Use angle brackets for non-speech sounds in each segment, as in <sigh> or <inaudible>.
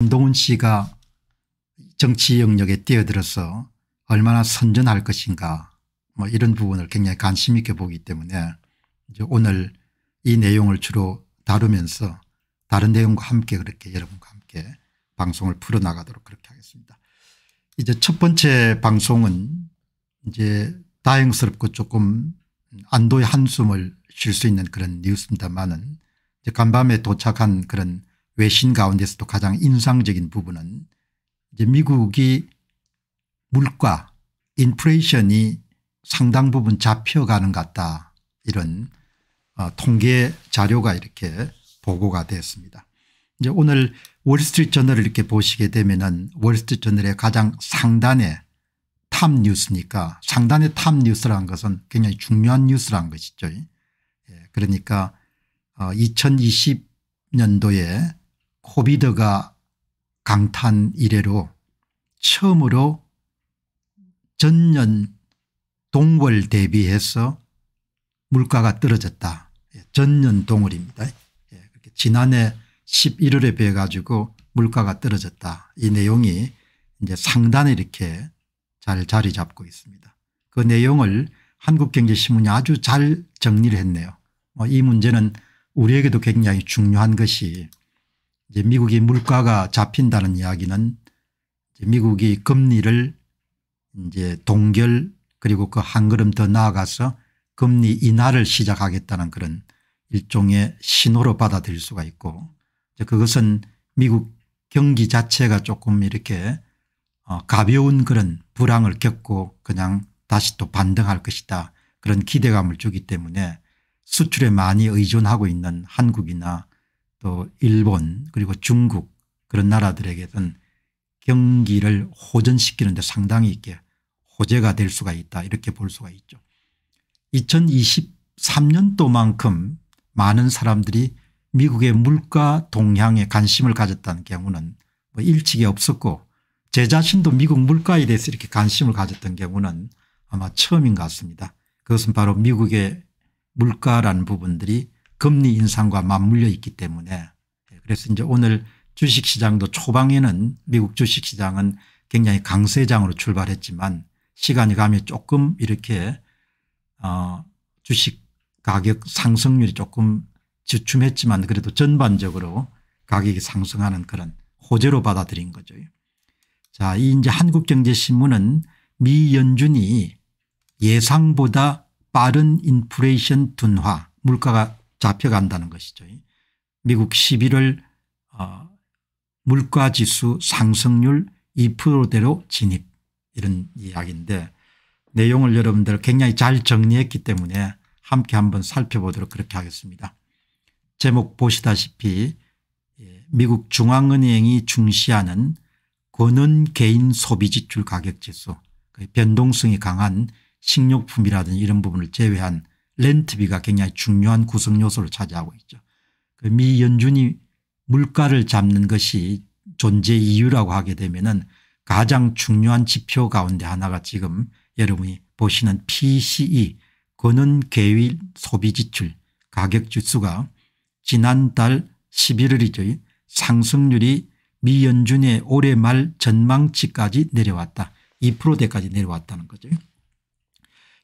한동훈 씨가 정치 영역에 뛰어들어서 얼마나 선전할 것인가 뭐 이런 부분을 굉장히 관심 있게 보기 때문에 이제 오늘 이 내용을 주로 다루면서 다른 내용과 함께 그렇게 여러분과 함께 방송을 풀어나가도록 그렇게 하겠습니다. 이제 첫 번째 방송은 이제 다행스럽고 조금 안도의 한숨을 쉴 수 있는 그런 뉴스입니다만은 간밤에 도착한 그런 외신 가운데서도 가장 인상적인 부분은 이제 미국이 물가 인플레이션이 상당 부분 잡혀가는 것 같다 이런 어, 통계 자료가 이렇게 보고가 됐습니다. 이제 오늘 월스트리트 저널을 이렇게 보시게 되면은 월스트리트 저널의 가장 상단에 탑 뉴스니까 상단의 탑 뉴스라는 것은 굉장히 중요한 뉴스라는 것이죠. 예, 그러니까 2020년도에 어, 코비드가 강탄 이래로 처음으로 전년 동월 대비해서 물가가 떨어졌다. 예, 전년 동월입니다. 예, 지난해 11월에 비해 가지고 물가가 떨어졌다. 이 내용이 이제 상단에 이렇게 잘 자리 잡고 있습니다. 그 내용을 한국경제신문이 아주 잘 정리를 했네요. 뭐이 문제는 우리에게도 굉장히 중요한 것이 이제 미국이 물가가 잡힌다는 이야기는 미국이 금리를 이제 동결 그리고 그 한 걸음 더 나아가서 금리 인하를 시작하겠다는 그런 일종의 신호로 받아들일 수가 있고 그것은 미국 경기 자체가 조금 이렇게 어, 가벼운 그런 불황을 겪고 그냥 다시 또 반등할 것이다 그런 기대감을 주기 때문에 수출에 많이 의존하고 있는 한국이나 또 일본 그리고 중국 그런 나라들에게는 경기를 호전시키는 데 상당히 있게 호재가 될 수가 있다 이렇게 볼 수가 있죠. 2023년도만큼 많은 사람들이 미국의 물가 동향에 관심을 가졌다는 경우는 뭐 일찍이 없었고 제 자신도 미국 물가에 대해서 이렇게 관심을 가졌던 경우는 아마 처음인 것 같습니다. 그것은 바로 미국의 물가라는 부분들이 금리 인상과 맞물려 있기 때문에 예, 그래서 이제 오늘 주식시장도 초방에는 미국 주식시장은 굉장히 강세장으로 출발했지만 시간이 가면 조금 이렇게 어 주식 가격 상승률이 조금 주춤했지만 그래도 전반적으로 가격이 상승하는 그런 호재로 받아들인 거죠. 자, 이 이제 한국경제신문은 미 연준이 예상보다 빠른 인플레이션 둔화 물가가 잡혀간다는 것이죠. 미국 11월 어, 물가지수 상승률 2%대로 진입 이런 이야기인데 내용을 여러분들 굉장히 잘 정리했기 때문에 함께 한번 살펴보도록 그렇게 하겠습니다. 제목 보시다시피 예, 미국 중앙은행이 중시하는 권은 개인 소비지출 가격지수 그 변동성이 강한 식료품이라든지 이런 부분을 제외한 렌트비가 굉장히 중요한 구성 요소를 차지하고 있죠. 그 미 연준이 물가를 잡는 것이 존재 이유라고 하게 되면 가장 중요한 지표 가운데 하나가 지금 여러분이 보시는 PCE 권은 개인 소비 지출 가격 지수가 지난달 11월이죠. 상승률이 미 연준의 올해 말 전망치까지 내려왔다. 2%대까지 내려왔다는 거죠.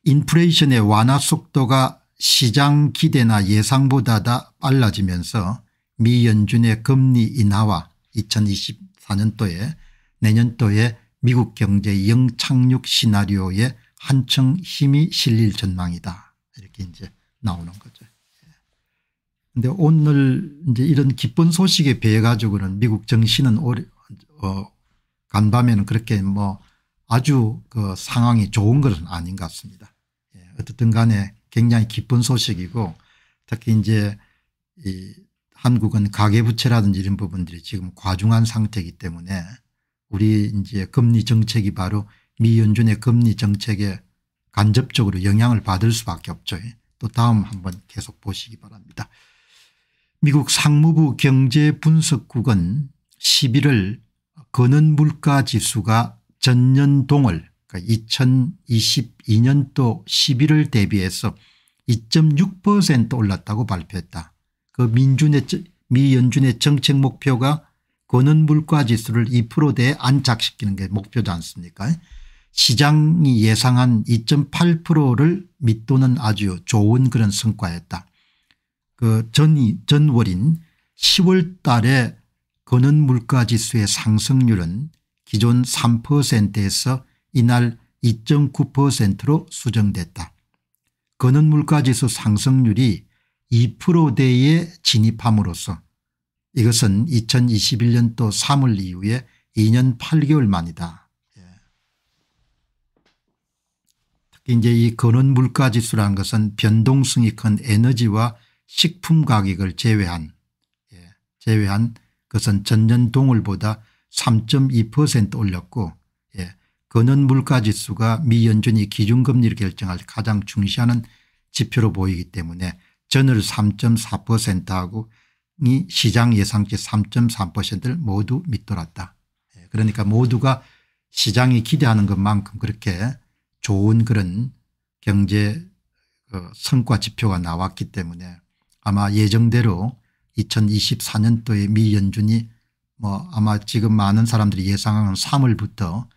인플레이션의 완화 속도가 시장 기대나 예상보다 다 빨라지면서 미 연준의 금리 인하와 2024년도에 내년도에 미국 경제 영착륙 시나리오에 한층 힘이 실릴 전망이다. 이렇게 이제 나오는 거죠. 예. 오늘 이제 이런 기쁜 소식에 비해 가지고는 미국 정신은 오래 어 간밤에는 그렇게 뭐 아주 그 상황이 좋은 것은 아닌 것 같습니다. 어떻든 간에 굉장히 기쁜 소식이고 특히 이제 이 한국은 가계부채라든지 이런 부분들이 지금 과중한 상태이기 때문에 우리 이제 금리 정책이 바로 미 연준의 금리 정책에 간접적으로 영향을 받을 수밖에 없죠. 또 다음 한번 계속 보시기 바랍니다. 미국 상무부 경제분석국은 11월 거는 물가지수가 전년 동월 그러니까 2022년도 11월 대비해서 2.6% 올랐다고 발표했다. 그 민준의 미 연준의 정책 목표가 거는 물가 지수를 2%대에 안착시키는 게 목표지 않습니까 시장이 예상한 2.8%를 밑도는 아주 좋은 그런 성과였다. 그 전이 전월인 10월 달에 거는 물가 지수의 상승률은 기존 3%에서 이날 2.9%로 수정됐다. 거는 물가지수 상승률이 2%대에 진입함으로써 이것은 2021년도 3월 이후에 2년 8개월 만이다. 예. 특히 이제 이 거는 물가지수라는 것은 변동성이 큰 에너지와 식품 가격을 제외한 예, 제외한 것은 전년 동월보다 3.2% 올렸고 예, 거는 물가지수가 미 연준이 기준금리를 결정할 가장 중시하는 지표로 보이기 때문에 전월 3.4%하고 이 시장 예상치 3.3%를 모두 밑돌았다. 예, 그러니까 모두가 시장이 기대하는 것만큼 그렇게 좋은 그런 경제 그 성과 지표가 나왔기 때문에 아마 예정대로 2024년도에 미 연준이 뭐 아마 지금 많은 사람들이 예상하는 3월부터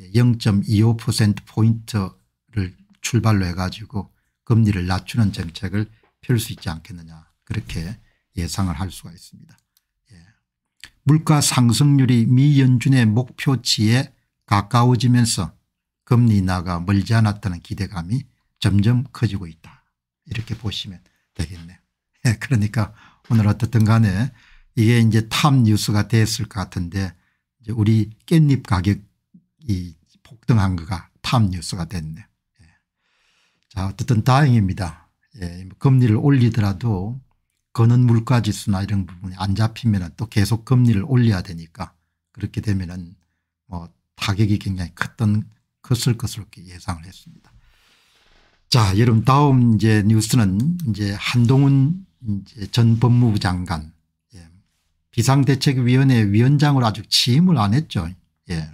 0.25%포인트를 출발로 해가지고 금리를 낮추는 정책을 펼 수 있지 않겠느냐 그렇게 예상을 할 수가 있습니다. 예. 물가 상승률이 미 연준의 목표치에 가까워지면서 금리 인하가 멀지 않았다는 기대감이 점점 커지고 있다. 이렇게 보시면 되겠네요. 예. 그러니까 오늘 어떻든 간에 이게 이제 탑 뉴스가 됐을 것 같은데 우리 깻잎 가격 이 폭등한 거가 탑 뉴스가 됐네. 예. 자 어쨌든 다행입니다. 예. 뭐 금리를 올리더라도 거는 물가지수나 이런 부분이 안 잡히면 또 계속 금리를 올려야 되니까 그렇게 되면 은 뭐 타격이 굉장히 컸던 컸을 것으로 예상을 했습니다. 자, 여러분 다음 이제 뉴스는 이제 한동훈 이제 전 법무부 장관 예. 비상대책위원회 위원장으로 아직 취임을 안 했죠. 예.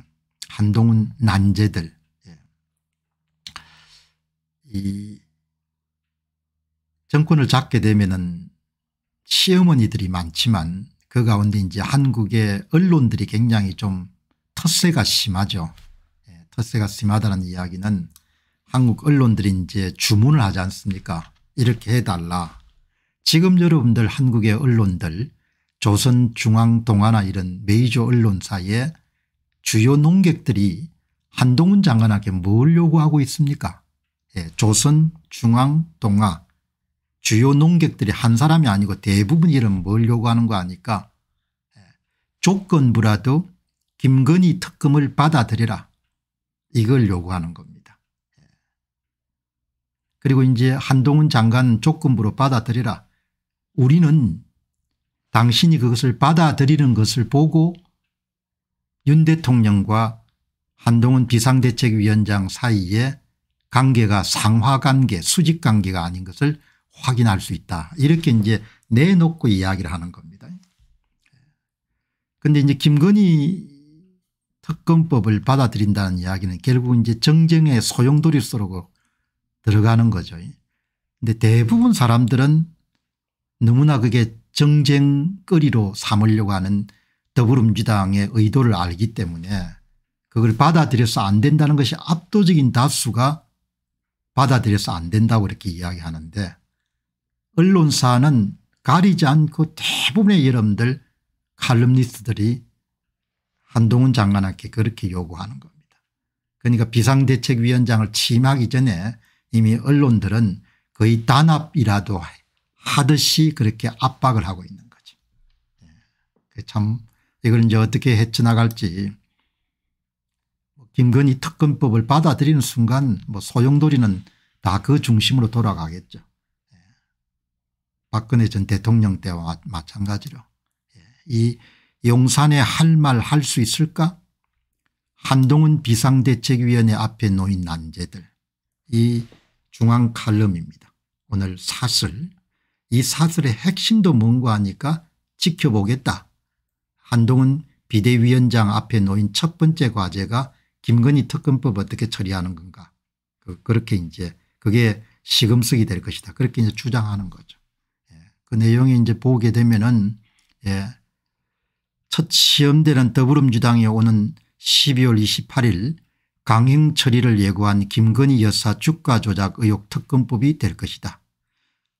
한동훈 난제들 예. 이 정권을 잡게 되면은 시어머니들이 많지만 그 가운데 이제 한국의 언론들이 굉장히 좀 텃세가 심하죠. 예, 텃세가 심하다는 이야기는 한국 언론들이 이제 주문을 하지 않습니까 이렇게 해달라 지금 여러분들 한국의 언론들 조선중앙동아나 이런 메이저 언론사의 주요 농객들이 한동훈 장관에게 뭘 요구하고 있습니까? 예, 조선 중앙 동아. 주요 농객들이 한 사람이 아니고 대부분 이름 뭘 요구하는 거 아니까? 예, 조건부라도 김건희 특검을 받아들여라. 이걸 요구하는 겁니다. 예. 그리고 이제 한동훈 장관 조건부로 받아들여라. 우리는 당신이 그것을 받아들이는 것을 보고 윤 대통령과 한동훈 비상대책위원장 사이에 관계가 상하관계 수직관계가 아닌 것을 확인할 수 있다. 이렇게 이제 내놓고 이야기를 하는 겁니다. 그런데 이제 김건희 특검법을 받아들인다는 이야기는 결국 이제 정쟁의 소용돌이서로 들어가는 거죠. 근데 대부분 사람들은 너무나 그게 정쟁거리로 삼으려고 하는 더불어민주당의 의도를 알기 때문에 그걸 받아들여서 안 된다는 것이 압도적인 다수가 받아들여서 안 된다고 이렇게 이야기하는데 언론사는 가리지 않고 대부분의 여러분들 칼럼니스트들이 한동훈 장관에게 그렇게 요구하는 겁니다. 그러니까 비상대책위원장을 취임하기 전에 이미 언론들은 거의 단합이라도 하듯이 그렇게 압박을 하고 있는 거죠. 예. 참 이걸 이제 어떻게 헤쳐나갈지 김건희 특검법을 받아들이는 순간 뭐 소용돌이는 다 그 중심으로 돌아가겠죠. 예. 박근혜 전 대통령 때와 마찬가지로 예. 이 용산에 할 말 할 수 있을까 한동훈 비상대책위원회 앞에 놓인 난제들 이 중앙 칼럼입니다. 오늘 사슬 이 사설의 핵심도 뭔가 하니까 지켜보겠다. 한동훈 비대위원장 앞에 놓인 첫 번째 과제가 김건희 특검법 어떻게 처리하는 건가. 그, 그렇게 이제 그게 시금석이 될 것이다. 그렇게 이제 주장하는 거죠. 예. 그 내용이 이제 보게 되면은 예. 첫 시험되는 더불어민주당에 오는 12월 28일 강행 처리를 예고한 김건희 여사 주가 조작 의혹 특검법이 될 것이다.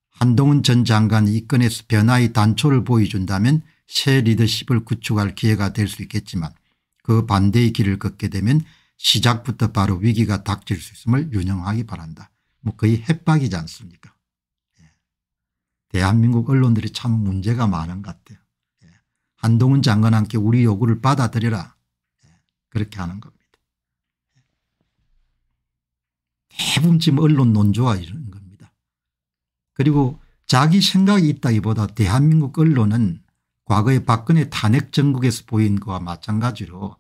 한동훈 전 장관이 이 건에서 변화의 단초를 보여준다면 새 리더십을 구축할 기회가 될 수 있겠지만 그 반대의 길을 걷게 되면 시작부터 바로 위기가 닥칠 수 있음을 유념하기 바란다. 뭐 거의 협박이지 않습니까 예. 대한민국 언론들이 참 문제가 많은 것 같아요. 예. 한동훈 장관 함께 우리 요구를 받아들여라. 예. 그렇게 하는 겁니다. 대부분 지금 언론 논조가 이런 겁니다. 그리고 자기 생각이 있다기보다 대한민국 언론은 과거에 박근혜 탄핵 전국에서 보인 거와 마찬가지로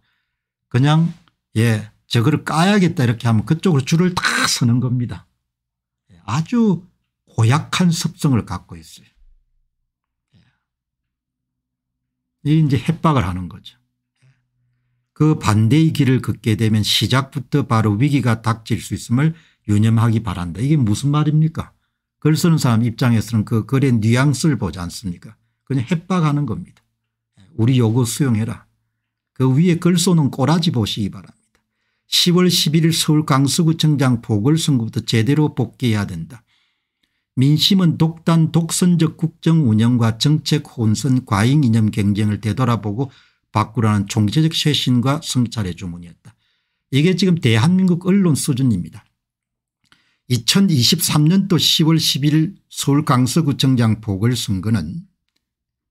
그냥 예 저거를 까야겠다 이렇게 하면 그쪽으로 줄을 다 서는 겁니다. 예, 아주 고약한 습성을 갖고 있어요. 예. 이 이제 협박을 하는 거죠. 그 반대의 길을 걷게 되면 시작부터 바로 위기가 닥칠 수 있음을 유념하기 바란다. 이게 무슨 말입니까 글 쓰는 사람 입장에서는 그 글의 뉘앙스를 보지 않습니까 그냥 협박하는 겁니다. 우리 요구 수용해라. 그 위에 글 쏘는 꼬라지 보시기 바랍니다. 10월 11일 서울 강서구청장 보궐선거부터 제대로 복귀해야 된다. 민심은 독단 독선적 국정 운영과 정책 혼선 과잉 이념 경쟁을 되돌아보고 바꾸라는 총체적 쇄신과 성찰의 주문이었다. 이게 지금 대한민국 언론 수준입니다. 2023년도 10월 11일 서울 강서구청장 보궐선거는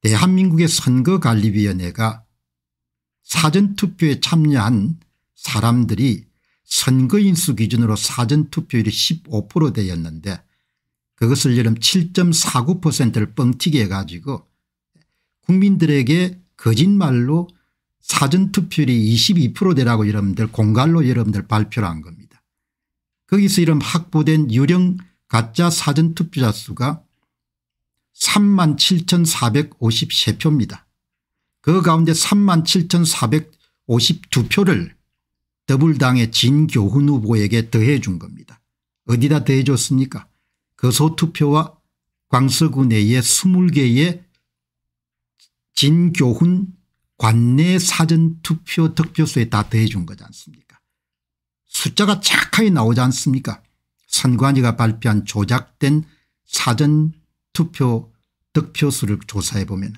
대한민국의 선거관리위원회가 사전투표에 참여한 사람들이 선거인수 기준으로 사전투표율이 15% 되었는데 그것을 여름 7.49%를 뻥튀기 해가지고 국민들에게 거짓말로 사전투표율이 22% 되라고 여러분들 공갈로 여러분들 발표를 한 겁니다. 거기서 이런 확보된 유령 가짜 사전투표자 수가 3만 7,453표입니다. 그 가운데 3만 7,452표를 더불당의 진교훈 후보에게 더해 준 겁니다. 어디다 더해 줬습니까 그 소투표와 광서구 내의 20개의 진교훈 관내 사전투표 득표수에 다 더해 준 거지 않습니까 숫자가 착하게 나오지 않습니까 선관위가 발표한 조작된 사전 투표 득표수를 조사해 보면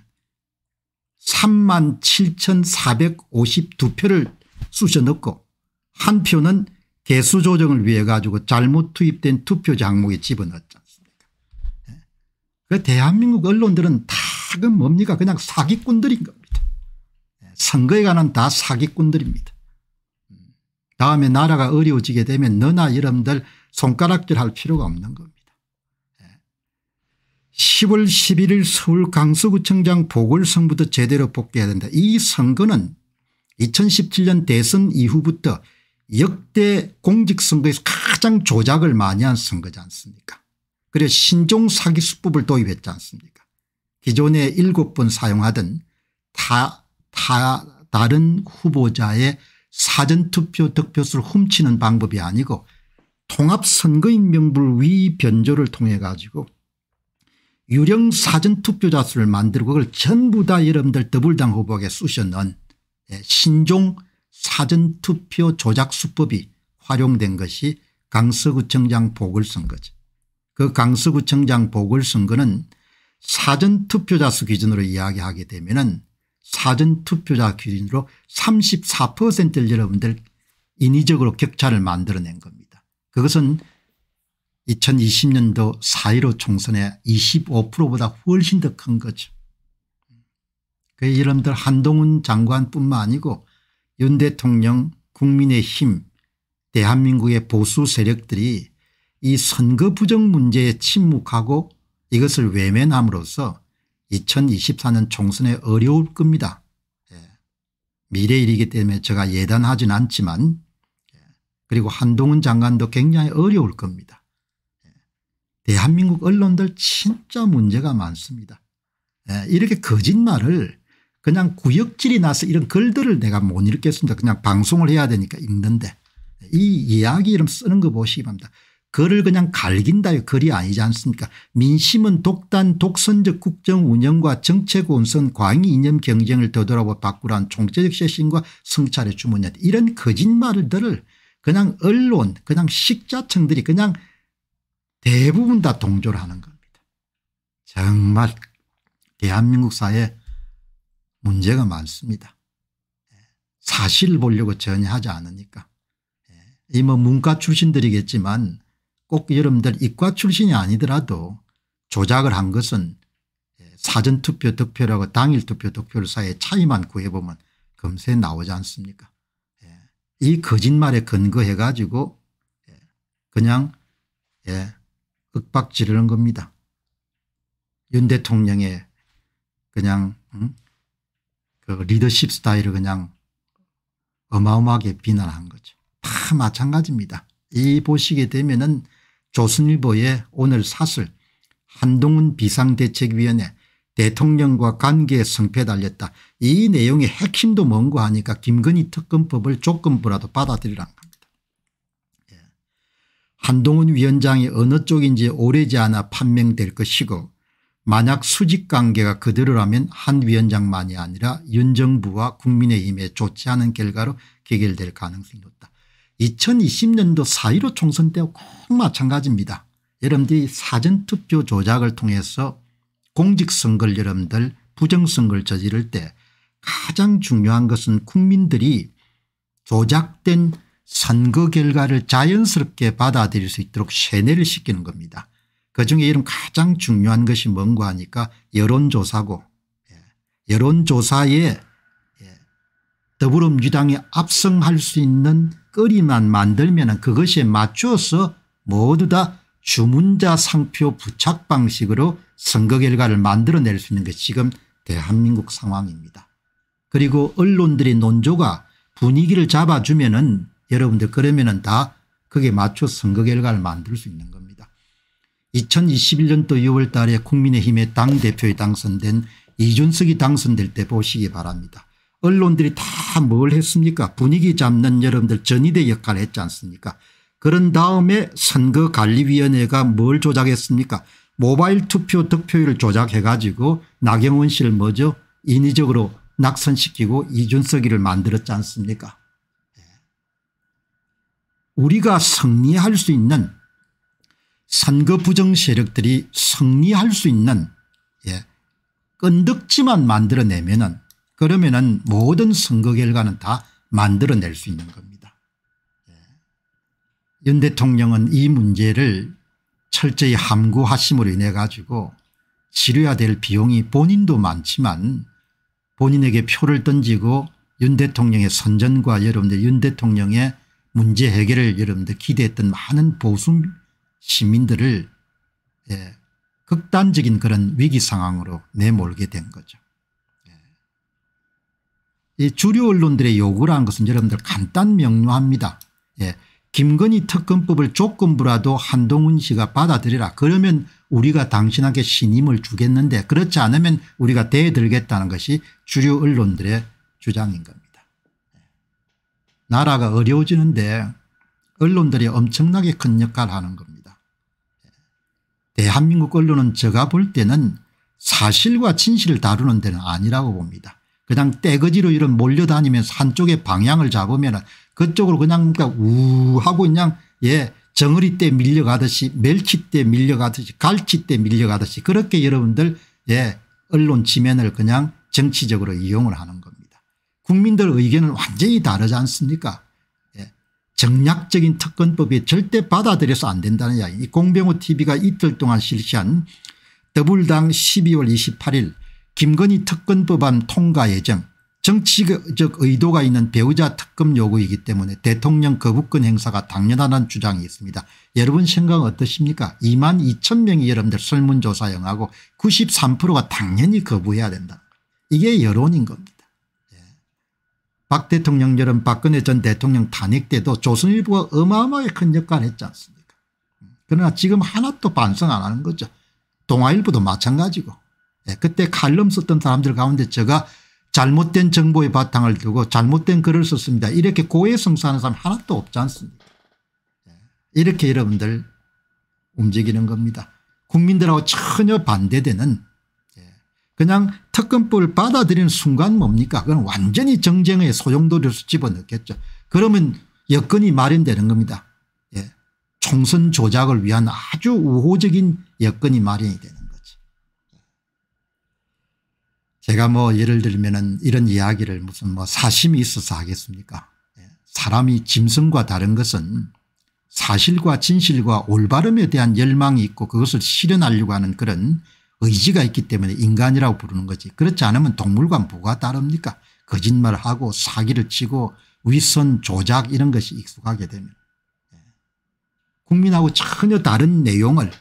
3만 7,452표를 쑤셔 넣고 한 표는 개수 조정을 위해 가지고 잘못 투입된 투표 장목에 집어넣지 않습니까 네. 그 대한민국 언론들은 다그 뭡니까 그냥 사기꾼들인 겁니다. 네. 선거에 관한 다 사기꾼들입니다. 음. 다음에 나라가 어려워지게 되면 너나 여러분들 손가락질 할 필요가 없는 겁니다. 10월 11일 서울 강서구청장 보궐선거부터 제대로 복귀해야 된다. 이 선거는 2017년 대선 이후부터 역대 공직선거에서 가장 조작을 많이 한 선거지 않습니까 그래서 신종 사기 수법을 도입했지 않습니까 기존에 7번 사용하던 다, 다 다른 후보자의 사전투표 득표수를 훔치는 방법이 아니고 통합선거인 명부를 위 변조를 통해 가지고 유령 사전 투표자 수를 만들고 그걸 전부 다 여러분들 더불당 후보에게 쑤셔 넣은 예, 신종 사전 투표 조작 수법이 활용된 것이 강서구청장 보궐선거죠. 그 강서구청장 보궐선거는 사전투표자 수 기준으로 이야기하게 되면 사전투표자 기준으로 34%를 여러분들 인위적으로 격차를 만들어낸 겁니다. 그것은 2020년도 4.15 총선의 25%보다 훨씬 더 큰 거죠. 그 여러분들 한동훈 장관뿐만 아니고 윤 대통령 국민의힘 대한민국의 보수 세력들이 이 선거 부정 문제에 침묵하고 이것을 외면함으로써 2024년 총선에 어려울 겁니다. 예. 미래 일이기 때문에 제가 예단하진 않지만 예. 그리고 한동훈 장관도 굉장히 어려울 겁니다. 대한민국 언론들 진짜 문제가 많습니다. 예, 이렇게 거짓말을 그냥 구역질이 나서 이런 글들을 내가 못 읽겠습니다. 그냥 방송을 해야 되니까 읽는데 이 이야기 이름 쓰는 거 보시기 바랍니다. 그를 그냥 갈긴다의 글이 아니지 않습니까 민심은 독단 독선적 국정 운영과 정책 온선 광의 이념 경쟁을 되돌아보 바꾸란 총체적 쇄신과 성찰의 주문이었다. 이런 거짓말들을 그냥 언론 그냥 식자층들이 그냥 대부분 다 동조를 하는 겁니다. 정말 대한민국 사회에 문제가 많습니다. 사실을 보려고 전혀 하지 않으니까. 이 뭐 문과 출신들이겠지만 꼭 여러분들 이과 출신이 아니더라도 조작을 한 것은 사전투표 득표라고 당일투표 득표를 사이에 차이만 구해보면 금세 나오지 않습니까 예. 이 거짓말에 근거해 가지고 예. 그냥 예. 윽박 지르는 겁니다. 윤 대통령의 그냥 음? 그 리더십 스타일을 그냥 어마어마하게 비난한 거죠. 다 마찬가지입니다. 이 보시게 되면은 조선일보의 오늘 사슬 한동훈 비상대책위원회 대통령과 관계 성패 달렸다. 이 내용의 핵심도 뭔고 하니까 김건희 특검법을 조건부라도. 예. 한동훈 위원장이 어느 쪽인지 오래지 않아 판명될 것이고 만약 수직관계가 그대로라면 한 위원장만이 아니라 윤 정부와 국민의힘에 좋지 않은 결과로 개결될 가능성이 높다. 2020년도 4.15 총선 때와 꼭 마찬가지입니다. 여러분들이 사전투표 조작을 통해서 공직선거를 여러분들 부정선거를 저지를 때 가장 중요한 것은 국민들이 조작된 선거 결과를 자연스럽게 받아들일 수 있도록 세뇌를 시키는 겁니다. 그중에 이런 가장 중요한 것이 뭔가 하니까 여론조사고 예, 여론조사에 예, 더불어민주당이 압승할 수 있는 거리만 만들면 그것에 맞추어서 모두 다 주문자 상표 부착 방식으로 선거 결과를 만들어낼 수 있는 게 지금 대한민국 상황입니다. 그리고 언론들의 논조가 분위기를 잡아주면 은 여러분들 그러면 은 다 거기에 맞춰 선거 결과를 만들 수 있는 겁니다. 2021년도 6월 달에 국민의힘의 당대표에 당선된 이준석이 당선될 때 보시기 바랍니다. 언론들이 다 뭘 했습니까 분위기 잡는 여러분들 전위대 역할을 했지 않습니까 그런 다음에 선거관리위원회가 뭘 조작했습니까 모바일 투표 득표율을 조작해 가지고 나경원 씨를 뭐죠 인위적으로 낙선시키고 이준석이를 만들었지 않습니까 예. 우리가 승리할 수 있는 선거 부정 세력들이 승리할 수 있는 예, 끈덕지만 만들어내면 은 그러면 은 모든 선거 결과는 다 만들어낼 수 있는 겁니다. 예. 윤 대통령은 이 문제를 철저히 함구하심으로 인해 가지고 치료해야 될 비용이 본인도 많지만 본인에게 표를 던지고 윤 대통령의 선전과 여러분들 윤 대통령의 문제 해결을 여러분들 기대했던 많은 보수 시민들을 예, 극단적인 그런 위기 상황으로 내몰게 된 거죠. 이 주류 언론들의 요구를 한 것은 여러분들 간단 명료합니다. 예. 김건희 특검법을 조건부라도 한동훈 씨가 받아들이라 그러면 우리가 당신에게 신임을 주겠는데 그렇지 않으면 우리가 대들겠다는 것이 주류 언론들의 주장인 겁니다. 예. 나라가 어려워지는데 언론들이 엄청나게 큰 역할을 하는 겁니다. 예. 대한민국 언론은 제가 볼 때는 사실과 진실을 다루는 데는 아니라고 봅니다. 그냥 떼거지로 이런 몰려다니면서 한쪽에 방향을 잡으면 그쪽으로 그냥 그러니까 우 하고 그냥 예 정어리 때 밀려가듯이 멸치 때 밀려가듯이 갈치 때 밀려가듯이 그렇게 여러분들 예 언론 지면을 그냥 정치적으로 이용을 하는 겁니다. 국민들 의견은 완전히 다르지 않습니까 예. 정략적인 특권법이 절대 받아들여서 안 된다는 이야기 공병호 tv가 이틀 동안 실시한 더불당 12월 28일 김건희 특검법안 통과 예정 정치적 의도가 있는 배우자 특검 요구이기 때문에 대통령 거부권 행사가 당연하다는 주장이 있습니다. 여러분 생각 어떠십니까 2만 2천 명이 여러분들 설문조사형하고 93%가 당연히 거부해야 된다. 이게 여론인 겁니다. 예. 박 대통령 여름 박근혜 전 대통령 탄핵 때도 조선일보가 어마어마하게 큰 역할을 했지 않습니까 그러나 지금 하나도 반성 안 하는 거죠. 동아일보도 마찬가지고 예, 그때 칼럼 썼던 사람들 가운데 제가 잘못된 정보의 바탕을 두고 잘못된 글을 썼습니다. 이렇게 고해성사하는 사람 하나도 없지 않습니다. 예, 이렇게 여러분들 움직이는 겁니다. 국민들하고 전혀 반대되는 예. 그냥 특검법을 받아들이는 순간 뭡니까 그건 완전히 정쟁의 소용돌이로서 집어넣겠죠. 그러면 여건이 마련되는 겁니다. 예. 총선 조작을 위한 아주 우호적인 여건이 마련이 되는 거지. 제가 뭐 예를 들면 이런 이야기를 무슨 뭐 사심이 있어서 하겠습니까 예. 사람이 짐승과 다른 것은 사실과 진실과 올바름에 대한 열망이 있고 그것을 실현하려고 하는 그런 의지가 있기 때문에 인간이라고 부르는 거지 그렇지 않으면 동물과 뭐가 다릅니까 거짓말하고 사기를 치고 윗선 조작 이런 것이 익숙하게 되면 예. 국민하고 전혀 다른 내용을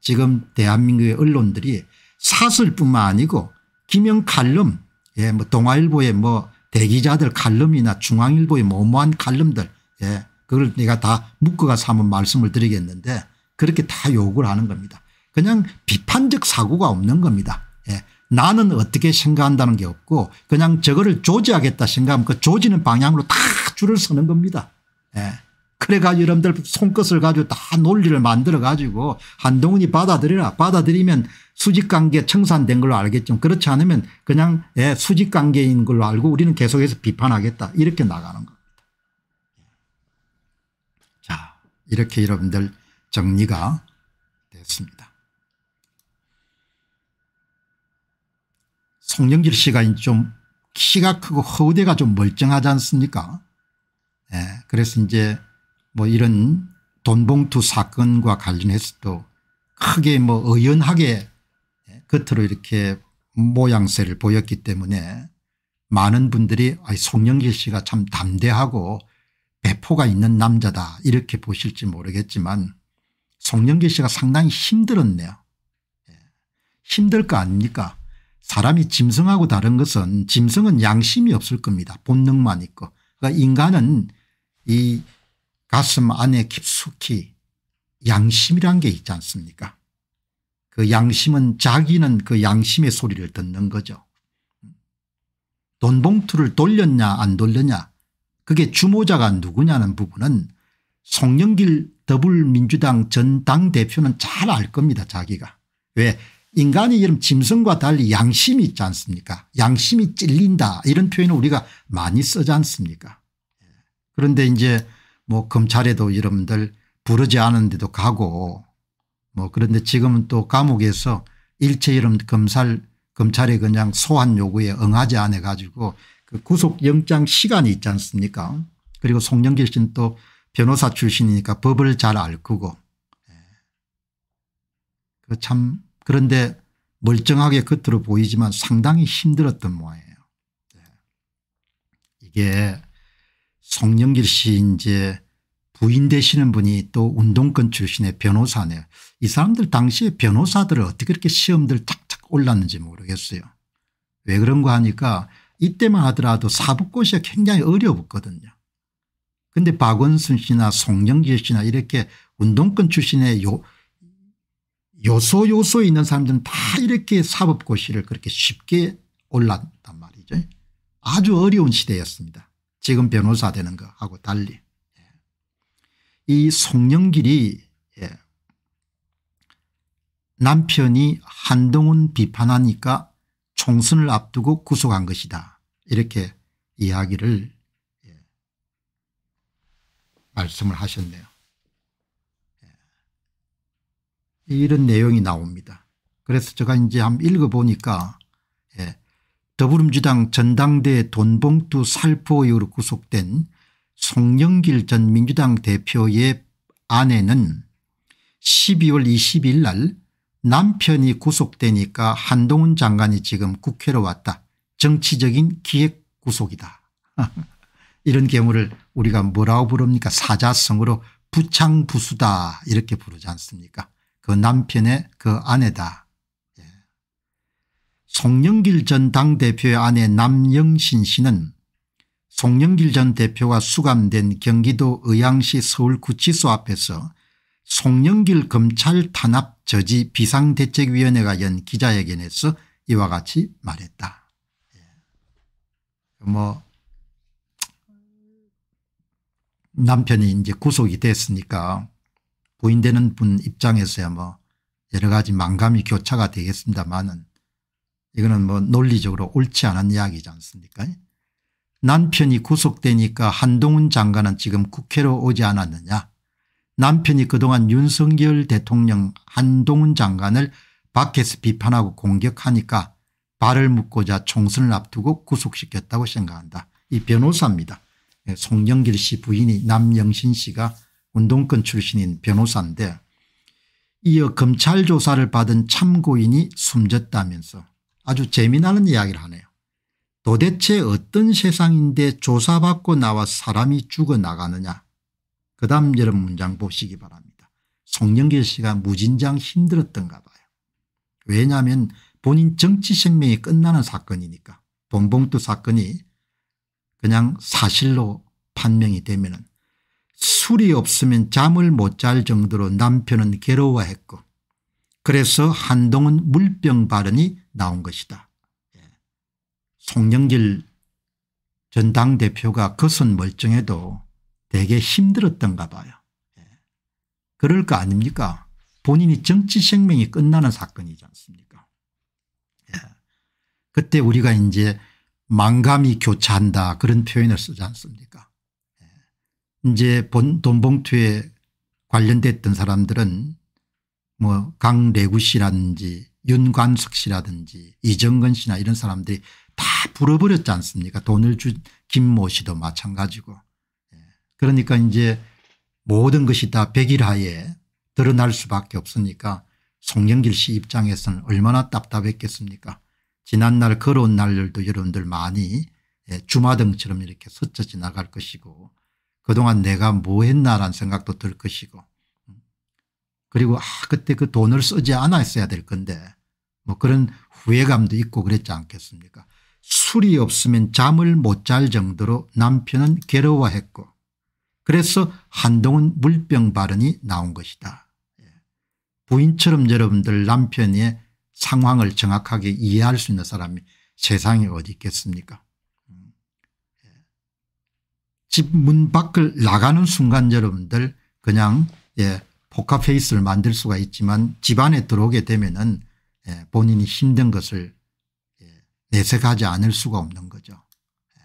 지금 대한민국의 언론들이 사설뿐만 아니고 김영 칼럼 예, 뭐 동아일보의 뭐 대기자들 칼럼이나 중앙일보의 뭐뭐한 칼럼들 예, 그걸 내가 다 묶어가서 한번 말씀을 드리겠는데 그렇게 다 욕을 하는 겁니다. 그냥 비판적 사고가 없는 겁니다. 예. 나는 어떻게 생각한다는 게 없고 그냥 저거를 조지하겠다 생각하면 그 조지는 방향으로 다 줄을 서는 겁니다. 예. 그래가지고 여러분들 손끝을 가지고 다 논리를 만들어 가지고 한동훈이 받아들여라 받아들이면 수직관계 청산된 걸로 알겠죠. 그렇지 않으면 그냥 예, 수직관계인 걸로 알고 우리는 계속해서 비판하겠다 이렇게 나가는 겁니다. 이렇게 여러분들 정리가 됐습니다. 송영길 씨가 좀 키가 크고 허우대가 좀 멀쩡하지 않습니까 네, 그래서 이제 뭐 이런 돈봉투 사건과 관련해서도 크게 뭐 의연하게 예, 겉으로 이렇게 모양새를 보였기 때문에 많은 분들이 송영길 씨가 참 담대하고 배포가 있는 남자다 이렇게 보실지 모르겠지만 송영길 씨가 상당히 힘들었네요. 예. 힘들 거 아닙니까 사람이 짐승하고 다른 것은 짐승은 양심이 없을 겁니다. 본능만 있고 그러니까 인간은 이 가슴 안에 깊숙이 양심이란 게 있지 않습니까 그 양심은 자기는 그 양심의 소리를 듣는 거죠. 돈 봉투를 돌렸냐 안 돌렸냐 그게 주모자가 누구냐는 부분은 송영길 더불민주당 전 당대표는 잘 알 겁니다 자기가. 왜 인간이 이런 짐승과 달리 양심이 있지 않습니까 양심이 찔린다 이런 표현을 우리가 많이 쓰지 않습니까 예. 그런데 이제 뭐 검찰에도 여러분들 부르지 않은데도 가고 뭐 그런데 지금은 또 감옥에서 일체 이런 검찰 검찰의 그냥 소환 요구에 응하지 않아 가지고 그 구속영장 시간이 있지 않습니까 그리고 송영길 씨는 또 변호사 출신이니까 법을 잘 알 거고 예. 그참 그런데 멀쩡하게 겉으로 보이지만 상당히 힘들었던 모양이에요. 예. 이게 송영길 씨 이제 부인 되시는 분이 또 운동권 출신의 변호사네요. 이 사람들 당시에 변호사들을 어떻게 그렇게 시험들 착착 올랐는지 모르겠어요. 왜 그런가 하니까 이때만 하더라도 사법고시가 굉장히 어려웠거든요. 그런데 박원순 씨나 송영길 씨나 이렇게 운동권 출신의 요, 요소 요소에 있는 사람들은 다 이렇게 사법고시를 그렇게 쉽게 올랐단 말이죠. 아주 어려운 시대였습니다. 지금 변호사 되는 거하고 달리. 예. 이 송영길이 예. 남편이 한동훈 비판하니까 총선을 앞두고 구속한 것이다. 이렇게 이야기를 예, 말씀을 하셨네요. 예. 이런 내용이 나옵니다. 그래서 제가 이제 한번 읽어보니까 예, 더불어민주당 전당대 돈봉투 살포 이후로 구속된 송영길 전 민주당 대표의 아내는 12월 20일 날 남편이 구속되니까 한동훈 장관이 지금 국회로 왔다. 정치적인 기획 구속이다. <laughs> 이런 경우를 우리가 뭐라고 부릅니까 사자성으로 부창부수다 이렇게 부르지 않습니까 그 남편의 그 아내다. 예. 송영길 전 당대표의 아내 남영신 씨는 송영길 전 대표가 수감된 경기도 의왕시 서울구치소 앞에서 송영길 검찰 탄압 저지 비상대책위원회가 연 기자회견에서 이와 같이 말했다. 뭐 남편이 이제 구속이 됐으니까 부인되는 분 입장에서야 뭐 여러 가지 망감이 교차가 되겠습니다만은 이거는 뭐 논리적으로 옳지 않은 이야기지 않습니까 남편이 구속되니까 한동훈 장관은 지금 국회로 오지 않았느냐 남편이 그동안 윤석열 대통령 한동훈 장관을 밖에서 비판하고 공격하니까 발을 묶고자 총선을 앞두고 구속시켰다고 생각한다. 이 변호사입니다. 예, 송영길 씨 부인이 남영신 씨가 운동권 출신인 변호사인데 이어 검찰 조사를 받은 참고인이 숨졌다면서 아주 재미나는 이야기를 하네요. 도대체 어떤 세상인데 조사받고 나와 사람이 죽어나가느냐. 그 다음 여러 문장 보시기 바랍니다. 송영길 씨가 무진장 힘들었던가 봐요. 왜냐하면 본인 정치 생명이 끝나는 사건이니까 돈봉투 사건이 그냥 사실로 판명이 되면 술이 없으면 잠을 못 잘 정도로 남편은 괴로워했고 그래서 한동훈 물병 발언이 나온 것이다. 예. 송영길 전 당대표가 겉은 멀쩡해도 되게 힘들었던가 봐요. 예. 그럴 거 아닙니까 본인이 정치 생명이 끝나는 사건이지 않습니까 예. 그때 우리가 이제 망감이 교차한다 그런 표현을 쓰지 않습니까 이제 본 돈봉투에 관련됐던 사람들은 뭐 강래구 씨라든지 윤관석 씨라든지 이정근 씨나 이런 사람들이 다 불어버렸지 않습니까? 돈을 준 김모 씨도 마찬가지고. 예. 그러니까 이제 모든 것이 다 백일하에 드러날 수밖에 없으니까 송영길 씨 입장에서는 얼마나 답답했겠습니까? 지난날 걸어온 날들도 여러분들 많이 예, 주마등처럼 이렇게 스쳐 지나갈 것이고 그동안 내가 뭐 했나라는 생각도 들 것이고. 그리고 아 그때 그 돈을 쓰지 않았어야 될 건데. 뭐 그런 후회감도 있고 그랬지 않겠습니까? 술이 없으면 잠을 못 잘 정도로 남편은 괴로워했고. 그래서 한동훈 물병 발언이 나온 것이다. 예. 부인처럼 여러분들 남편의 상황을 정확하게 이해할 수 있는 사람이 세상에 어디 있겠습니까 집 문 밖을 나가는 순간 여러분들 그냥 예 포카페이스를 만들 수가 있지만 집 안에 들어오게 되면은 예 본인이 힘든 것을 예 내색하지 않을 수가 없는 거죠. 예.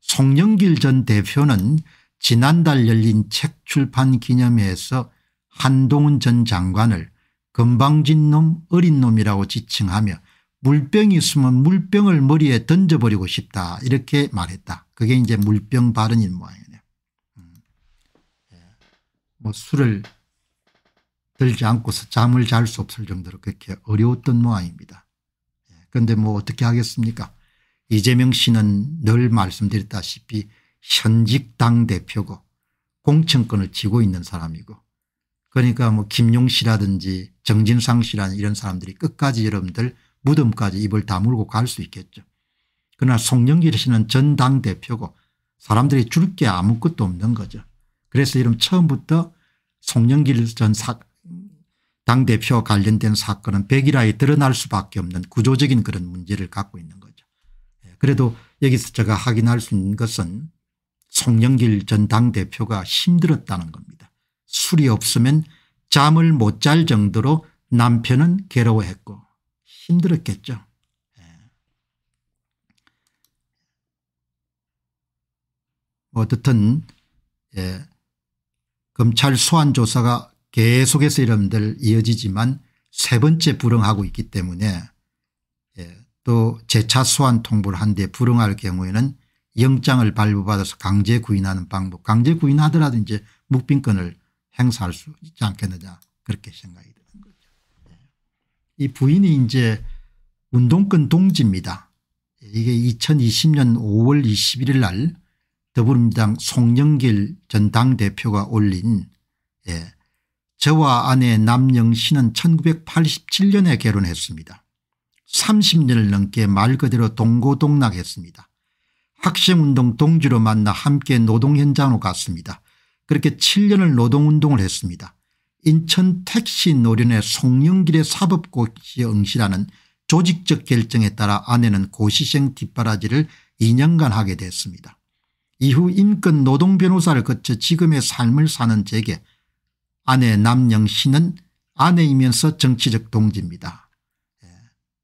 송영길 전 대표는 지난달 열린 책 출판 기념회에서 한동훈 전 장관을 건방진 놈 어린 놈이라고 지칭하며 물병이 있으면 물병을 머리에 던져버리고 싶다 이렇게 말했다. 그게 이제 물병 발언인 모양이네요. 음. 예. 뭐 술을 들지 않고서 잠을 잘 수 없을 정도로 그렇게 어려웠던 모양입니다. 그런데 예. 뭐 어떻게 하겠습니까 이재명 씨는 늘 말씀드렸다시피 현직 당대표고 공천권을 쥐고 있는 사람이고 그러니까 뭐 김용 씨라든지 정진상 씨라는 이런 사람들이 끝까지 여러분들 무덤까지 입을 다물고 갈 수 있겠죠. 그러나 송영길 씨는 전 당대표고 사람들이 줄 게 아무것도 없는 거죠. 그래서 이런 처음부터 송영길 전 당대표 관련된 사건은 백일화에 드러날 수밖에 없는 구조적인 그런 문제를 갖고 있는 거죠. 예, 그래도 여기서 제가 확인할 수 있는 것은 송영길 전 당대표가 힘들었다는 겁니다. 술이 없으면 잠을 못 잘 정도로 남편은 괴로워했고 힘들었겠죠. 어떻든 예, 검찰 소환 조사가 계속해서 여러분들 이어지지만 세 번째 불응하고 있기 때문에 예, 또 재차 소환 통보를 한 뒤에 불응할 경우에는 영장을 발부받아서 강제 구인하는 방법 강제 구인하더라도 이제 묵빈권을 행사할 수 있지 않겠느냐 그렇게 생각이 드는 거죠. 예. 이 부인이 이제 운동권 동지입니다. 이게 2020년 5월 21일 날 더불어민주당 송영길 전 당대표가 올린 예, 저와 아내 남영 씨는 1987년에 결혼했습니다. 30년을 넘게 말 그대로 동고동락했습니다. 학생운동 동지로 만나 함께 노동현장으로 갔습니다. 그렇게 7년을 노동운동을 했습니다. 인천 택시 노련의 송영길의 사법고시 응시라는 조직적 결정에 따라 아내는 고시생 뒷바라지를 2년간 하게 됐습니다. 이후 인권 노동 변호사를 거쳐 지금의 삶을 사는 제게 아내 남영 씨는 아내이면서 정치적 동지입니다. 예.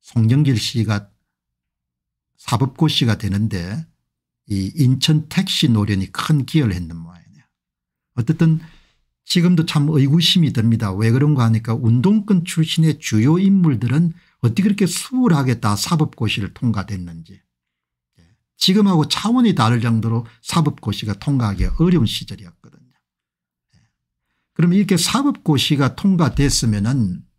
송영길 씨가 사법고 씨가 되는데 이 인천 택시 노련이 큰 기여를 했는 모양이네요. 어쨌든 지금도 참 의구심이 듭니다. 왜 그런가 하니까 운동권 출신의 주요 인물들은 어떻게 그렇게 수월하게 다 사법고시를 통과됐는지 예. 지금하고 차원이 다를 정도로 사법고시가 통과하기 어려운 시절이었거든요. 예. 그럼 이렇게 사법고시가 통과됐으면 은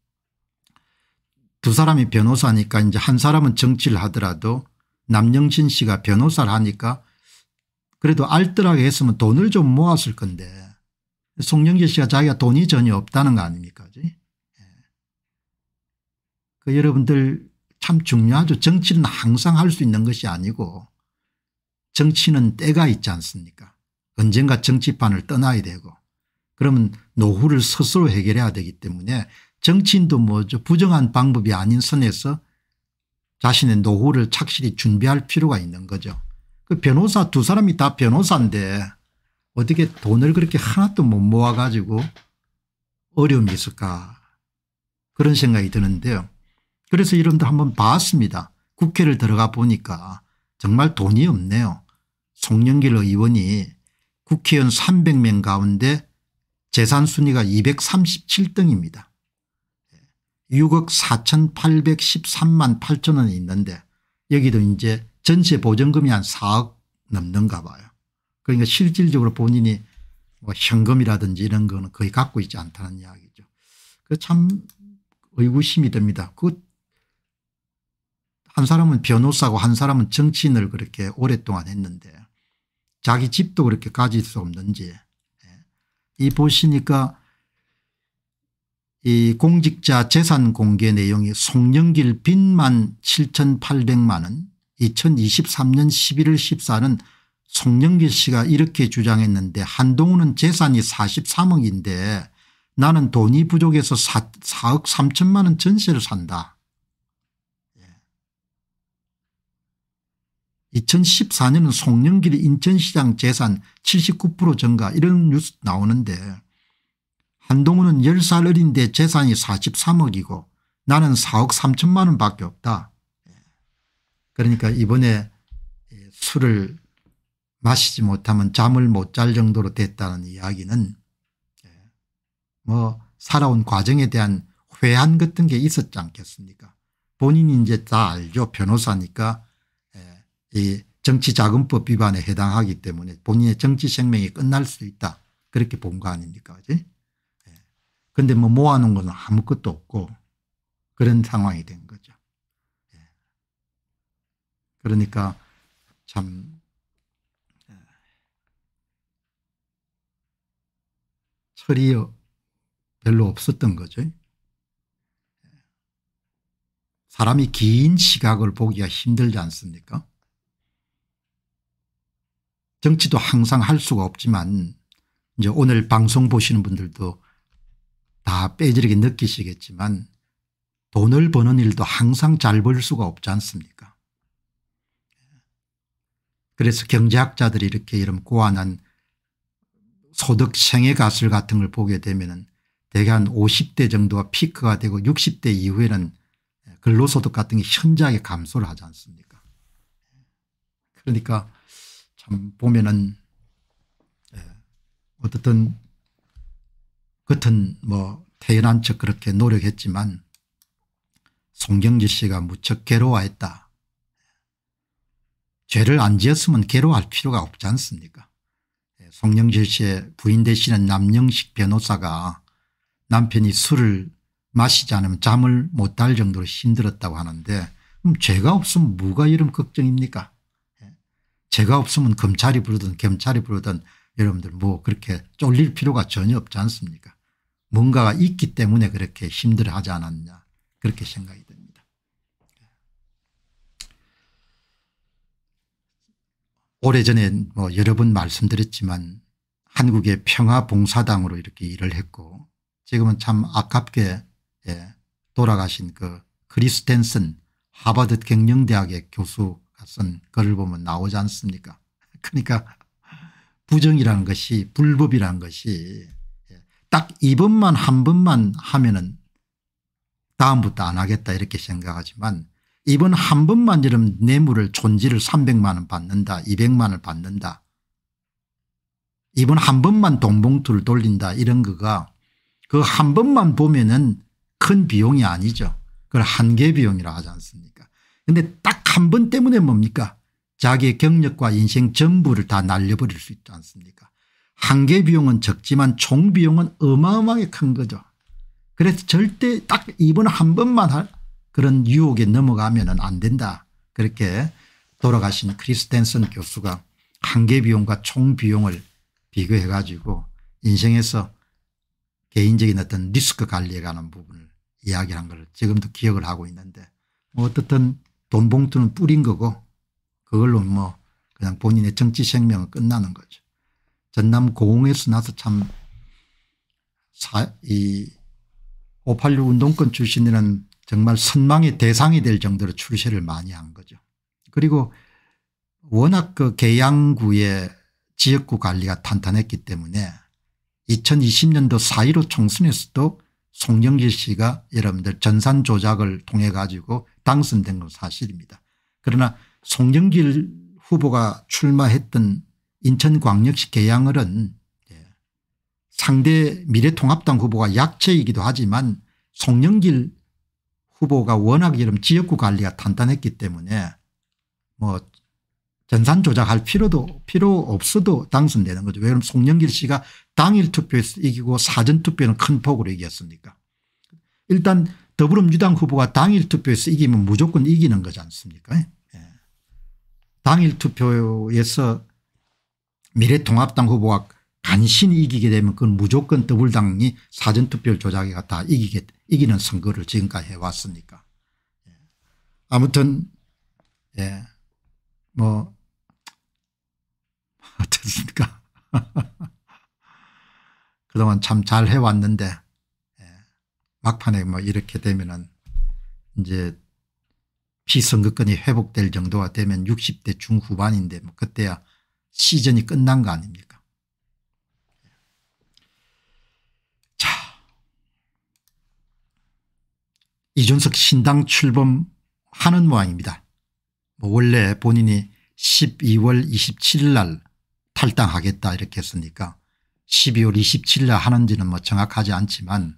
두 사람이 변호사니까 이제 한 사람은 정치를 하더라도 남영진 씨가 변호사를 하니까 그래도 알뜰하게 했으면 돈을 좀 모았을 건데 송영길 씨가 자기가 돈이 전혀 없다는 거 아닙니까? 예. 그 여러분들 참 중요하죠. 정치는 항상 할 수 있는 것이 아니고 정치는 때가 있지 않습니까? 언젠가 정치판을 떠나야 되고 그러면 노후를 스스로 해결해야 되기 때문에 정치인도 뭐죠 부정한 방법이 아닌 선에서 자신의 노후를 착실히 준비할 필요가 있는 거죠. 그 변호사 두 사람이 다 변호사인데 어떻게 돈을 그렇게 하나도 못 모아가지고 어려움이 있을까 그런 생각이 드는데요. 그래서 이런데 한번 봤습니다. 국회를 들어가 보니까 정말 돈이 없네요. 송영길 의원이 국회의원 300명 가운데 재산 순위가 237등입니다. 6억 4,813만 8천 원이 있는데 여기도 이제 전세 보증금이 한 4억 넘는가 봐요. 그러니까 실질적으로 본인이 뭐 현금이라든지 이런 거는 거의 갖고 있지 않다는 이야기죠. 그 참 의구심이 됩니다. 그 한 사람은 변호사고 한 사람은 정치인을 그렇게 오랫동안 했는데 자기 집도 그렇게 가질 수 없는지 예. 이 보시니까 이 공직자 재산 공개 내용이 송영길 빚만 7,800만 원 2023년 11월 14는 송영길 씨가 이렇게 주장했는데 한동훈은 재산이 43억인데 나는 돈이 부족해서 4, 4억 3천만 원 전세를 산다. 2014년은 예. 송영길 인천시장 재산 79% 증가 이런 뉴스 나오는데 한동훈은 10살 어린데 재산이 43억이고 나는 4억 3천만 원밖에 없다. 예. 그러니까 이번에 술을 마시지 못하면 잠을 못 잘 정도로 됐다는 이야기는 예, 뭐 살아온 과정에 대한 회한 같은 게 있었지 않겠습니까 본인이 이제 다 알죠 변호사니까 예, 이 정치자금법 위반에 해당하기 때문에 본인의 정치 생명이 끝날 수 있다. 그렇게 본 거 아닙니까? 그런데 예. 뭐 모아놓은 건 아무것도 없고 그런 상황이 된 거죠. 그러니까 참 철이 별로 없었던 거죠. 사람이 긴 시각을 보기가 힘들지 않습니까 정치도 항상 할 수가 없지만 이제 오늘 방송 보시는 분들도 다 빼지르게 느끼시겠지만 돈을 버는 일도 항상 잘 벌 수가 없지 않습니까? 그래서 경제학자들이 이렇게 이런 고안한 소득 생애 가슬 같은 걸 보게 되면 대개 한 50대 정도가 피크가 되고 60대 이후에는 근로소득 같은 게 현저하게 감소를 하지 않습니까? 그러니까 참 보면은 예, 어떻든 겉은 뭐 태연한 척 그렇게 노력했지만 송경지 씨가 무척 괴로워했다. 죄를 안 지었으면 괴로워할 필요가 없지 않습니까 송영실 씨의 부인 되시는 남영식 변호사가 남편이 술을 마시지 않으면 잠을 못 잘 정도로 힘들었다고 하는데 그럼 죄가 없으면 뭐가 이런 걱정입니까 예. 죄가 없으면 검찰이 부르든 경찰이 부르든 여러분들 뭐 그렇게 쫄릴 필요가 전혀 없지 않습니까 뭔가가 있기 때문에 그렇게 힘들어하지 않았냐 그렇게 생각이 됩니다. 오래전에 뭐 여러 번 말씀드렸지만 한국의 평화봉사당으로 이렇게 일을 했고 지금은 참 아깝게 예, 돌아가신 그 크리스텐슨 하버드 경영대학의 교수가 쓴 글을 보면 나오지 않습니까? <laughs> 그러니까 부정이라는 것이 불법이라는 것이 예, 딱 이번만 한 번만 하면은 다음부터 안 하겠다 이렇게 생각하지만 이번 한 번만 이런 뇌물을 촌지를 300만 원 받는다 200만 원을 받는다. 이번 한 번만 돈봉투를 돌린다 이런 거가 그 한 번만 보면은 큰 비용이 아니죠. 그걸 한계 비용이라 하지 않습니까 그런데 딱 한 번 때문에 뭡니까 자기의 경력과 인생 전부를 다 날려버릴 수 있지 않습니까 한계 비용은 적지만 총 비용은 어마어마하게 큰 거죠. 그래서 절대 딱 이번 한 번만 할 그런 유혹에 넘어가면 안 된다. 그렇게 돌아가신 크리스텐슨 교수가 한계 비용과 총 비용을 비교해 가지고 인생에서 개인적인 어떤 리스크 관리에 관한 부분을 이야기한 걸 지금도 기억을 하고 있는데 뭐 어떻든 돈 봉투는 뿌린 거고 그걸로 뭐 그냥 본인의 정치 생명은 끝나는 거죠. 전남 고흥에서 나서 참 이586 운동권 출신들은 정말 선망의 대상이 될 정도로 출세를 많이 한 거죠. 그리고 워낙 그 계양구의 지역구 관리가 탄탄했기 때문에 2020년도 4.15 총선에서도 송영길 씨가 여러분들 전산 조작을 통해 가지고 당선된 건 사실입니다. 그러나 송영길 후보가 출마했던 인천광역시 계양을은 예, 상대 미래통합당 후보가 약체이기도 하지만 송영길 후보가 워낙 이런 지역구 관리가 탄탄했기 때문에 뭐 전산 조작할 필요도 필요 없어도 당선되는 거죠. 왜냐하면 송영길 씨가 당일 투표에서 이기고 사전 투표는 큰 폭으로 이겼습니까 일단 더불어민주당 후보가 당일 투표에서 이기면 무조건 이기는 거지 않습니까 예. 당일 투표에서 미래통합당 후보가 간신히 이기게 되면 그건 무조건 더불당이 사전투표를 조작해 다 이기게, 이기는 선거를 지금까지 해왔으니까. 예. 아무튼 예. 뭐 <laughs> 어떻습니까 <laughs> 그동안 참 잘 해왔는데 예. 막판에 뭐 이렇게 되면은 이제 피선거권이 회복될 정도가 되면 60대 중후반인데 뭐 그때야 시즌이 끝난 거 아닙니까 자 이준석 신당 출범하는 모양입니다. 뭐 원래 본인이 12월 27일 날 탈당하겠다 이렇게 했으니까 12월 27일 날 하는지는 뭐 정확하지 않지만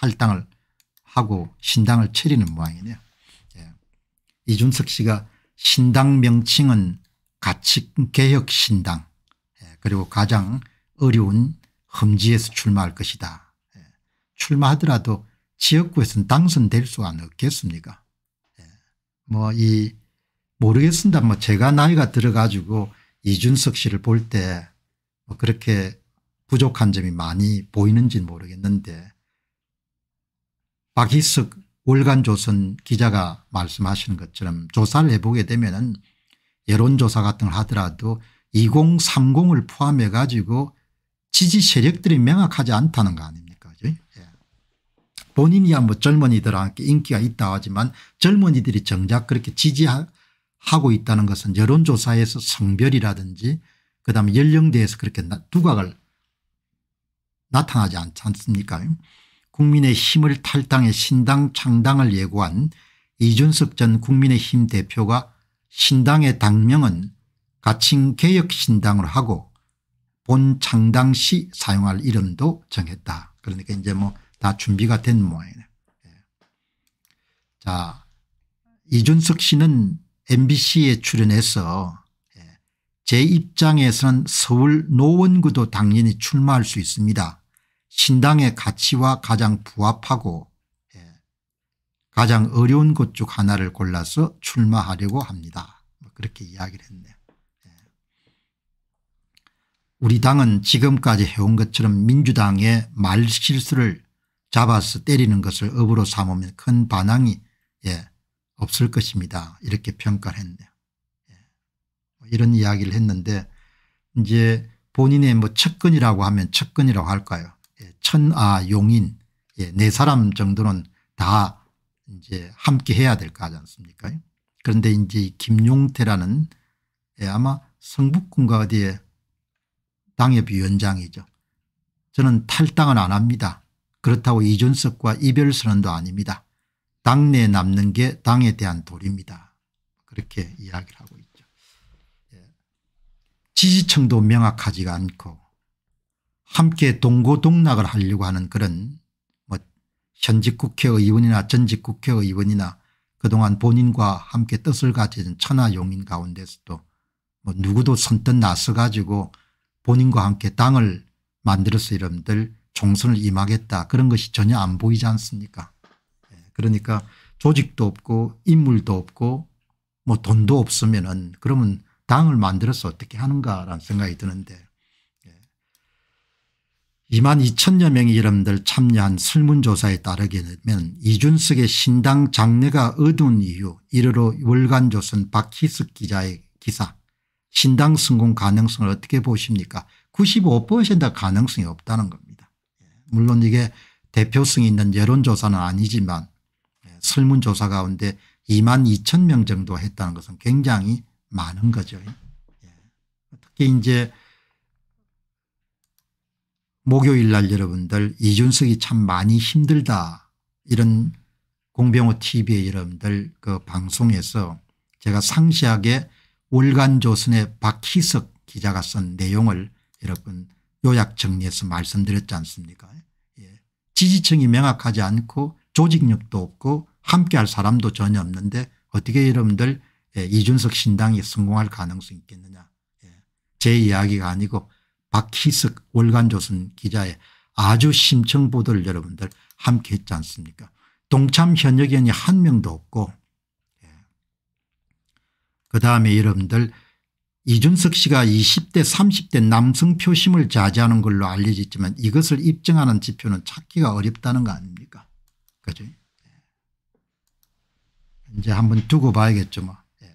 뭐 탈당을 하고 신당을 차리는 모양이네요. 예. 이준석 씨가 신당 명칭은 가치개혁신당 예, 그리고 가장 어려운 험지에서 출마할 것이다. 예, 출마하더라도 지역구에서는 당선될 수가 없겠습니까 예, 뭐이 모르겠습니다. 뭐 제가 나이가 들어가지고 이준석 씨를 볼때 뭐 그렇게 부족한 점이 많이 보이는지 모르겠는데 박희석 월간조선 기자가 말씀하시는 것처럼 조사를 해보게 되면 여론조사 같은 걸 하더라도 2030을 포함해 가지고 지지 세력들이 명확하지 않다는 거 아닙니까? 예. 본인이야 뭐 젊은이들한테 인기가 있다 하지만 젊은이들이 정작 그렇게 지지하고 있다는 것은 여론조사에서 성별이라든지 그다음에 연령대에서 그렇게 두각을 나타나지 않지 않습니까 국민의힘을 탈당해 신당 창당을 예고한 이준석 전 국민의힘 대표가 신당의 당명은 가칭 개혁신당으로 하고 본 창당 시 사용할 이름도 정했다. 그러니까 이제 뭐 다 준비가 된 모양이네. 예. 자, 이준석 씨는 mbc에 출연해서 예, 제 입장에서는 서울 노원구도 당연히 출마할 수 있습니다. 신당의 가치와 가장 부합하고 가장 어려운 곳중 하나를 골라서 출마하려고 합니다. 뭐 그렇게 이야기를 했네요. 예. 우리 당은 지금까지 해온 것처럼 민주당의 말 실수를 잡아서 때리는 것을 업으로 삼으면 큰 반항이 예, 없을 것입니다. 이렇게 평가를 했네요. 예. 뭐 이런 이야기를 했는데 이제 본인의 뭐 척근이라고 하면 척근이라고 할까요. 예. 천아 용인 예. 네 사람 정도는 다 이제 함께 해야 될 거 하지 않습니까 그런데 이제 김용태라는 예, 아마 성북군가 어디에 당협위원장이죠. 저는 탈당은 안 합니다. 그렇다고 이준석과 이별 선언도 아닙니다. 당내에 남는 게 당에 대한 도리입니다. 그렇게 이야기를 하고 있죠. 예. 지지층도 명확하지가 않고 함께 동고동락을 하려고 하는 그런 뭐 현직 국회의원이나 전직 국회의원이나 그동안 본인과 함께 뜻을 가진 천하용인 가운데서도 뭐 누구도 선뜻 나서 가지고 본인과 함께 당을 만들어서 여러분들 총선을 임하겠다. 그런 것이 전혀 안 보이지 않습니까? 예, 그러니까 조직도 없고 인물도 없고 뭐 돈도 없으면 은 그러면 당을 만들어서 어떻게 하는가라는 생각이 드는데 2만 2천여 명이 여러분들 참여한 설문조사에 따르게 되면 이준석의 신당 장래가 어두운 이유 1호로 월간조선 박희석 기자의 기사 신당 성공 가능성을 어떻게 보십니까 95% 가능성이 없다는 겁니다. 예, 물론 이게 대표성이 있는 여론조사는 아니지만 예, 설문조사 가운데 2만 2천 명 정도 했다는 것은 굉장히 많은 거죠. 예, 특히 이제 목요일 날 여러분들 이준석이 참 많이 힘들다 이런 공병호 tv의 여러분들 그 방송에서 제가 상세하게 월간조선의 박희석 기자가 쓴 내용을 여러분 요약 정리해서 말씀드렸지 않습니까 예. 지지층이 명확하지 않고 조직력도 없고 함께할 사람도 전혀 없는데 어떻게 여러분들 예. 이준석 신당이 성공할 가능성이 있겠느냐 예. 제 이야기가 아니고 박희석 월간조선 기자의 아주 심층 보도를 여러분들 함께 했지 않습니까 동참 현역위원이 한 명도 없고 예. 그다음에 여러분들 이준석 씨가 20대 30대 남성 표심을 자제하는 걸로 알려져 있지만 이것을 입증하는 지표는 찾기가 어렵다는 거 아닙니까 그죠 예. 이제 한번 두고 봐야겠죠 뭐. 예.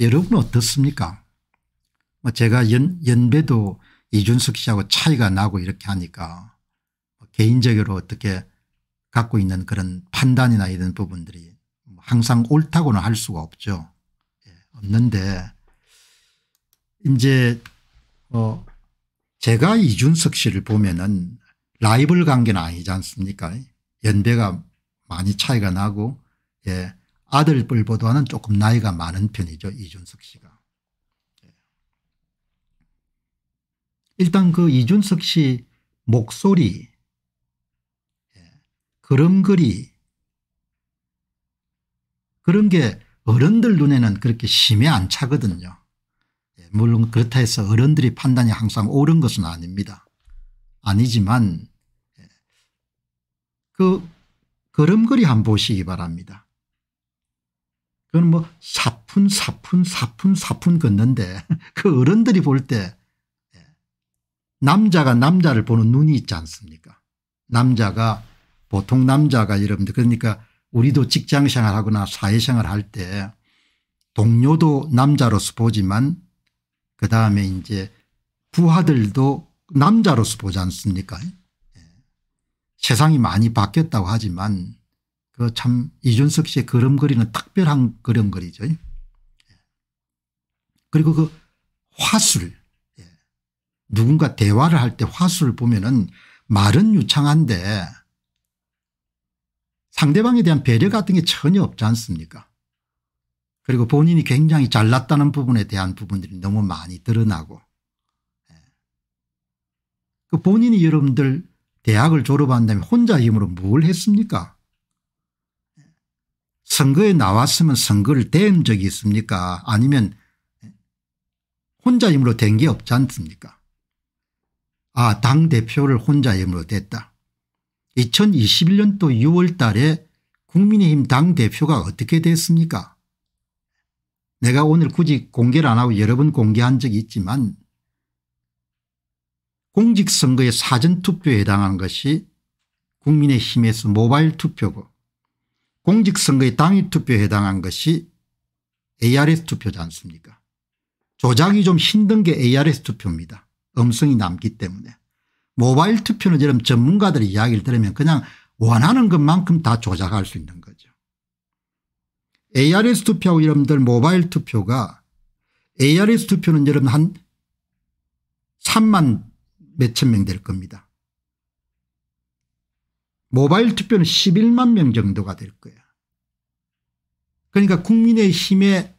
여러분 어떻습니까 뭐 제가 연, 연배도 이준석 씨하고 차이가 나고 이렇게 하니까 뭐 개인적으로 어떻게 갖고 있는 그런 판단이나 이런 부분들이 항상 옳다고는 할 수가 없죠. 예, 없는데 이제 어 제가 이준석 씨를 보면은 라이벌 관계는 아니지 않습니까 연배가 많이 차이가 나고 예 아들뻘보다는 조금 나이가 많은 편이죠 이준석 씨가. 일단 그 이준석 씨 목소리 예, 걸음걸이 그런 게 어른들 눈에는 그렇게 심해 안 차거든요. 예, 물론 그렇다 해서 어른들이 판단이 항상 옳은 것은 아닙니다. 아니지만 예, 그 걸음걸이 한번 보시기 바랍니다. 그건 뭐 사푼 사푼 사푼 사푼 걷는데 <laughs> 그 어른들이 볼 때 남자가 남자를 보는 눈이 있지 않습니까 남자가 보통 남자가 여러분들 그러니까 우리도 직장생활 하거나 사회생활 할 때 동료도 남자로서 보지만 그다음에 이제 부하들도 남자로서 보지 않습니까 예. 세상이 많이 바뀌었다고 하지만 그 참 이준석 씨의 걸음걸이는 특별한 걸음걸이죠. 예. 그리고 그 화술 누군가 대화를 할 때 화수를 보면은 말은 유창한데 상대방에 대한 배려 같은 게 전혀 없지 않습니까? 그리고 본인이 굉장히 잘났다는 부분에 대한 부분들이 너무 많이 드러나고. 예. 그 본인이 여러분들 대학을 졸업한 다음에 혼자 힘으로 뭘 했습니까? 선거에 나왔으면 선거를 대은 적이 있습니까? 아니면 혼자 힘으로 된 게 없지 않습니까 아 당대표를 혼자 힘으로 됐다. 2021년도 6월 달에 국민의힘 당대표가 어떻게 됐습니까 내가 오늘 굳이 공개를 안 하고 여러 번 공개한 적이 있지만 공직선거의 사전투표에 해당하는 것이 국민의힘에서 모바일 투표고 공직선거의 당일투표에 해당한 것이 ARS 투표지 않습니까 조작이 좀 힘든 게 ARS 투표입니다. 음성이 남기 때문에 모바일 투표는 여러분 전문가들의 이야기를 들으면 그냥 원하는 것만큼 다 조작할 수 있는 거죠. ARS 투표하고 여러분들 모바일 투표가 ARS 투표는 여러분 한 3만 몇천 명 될 겁니다. 모바일 투표는 11만 명 정도가 될 거예요. 그러니까 국민의힘의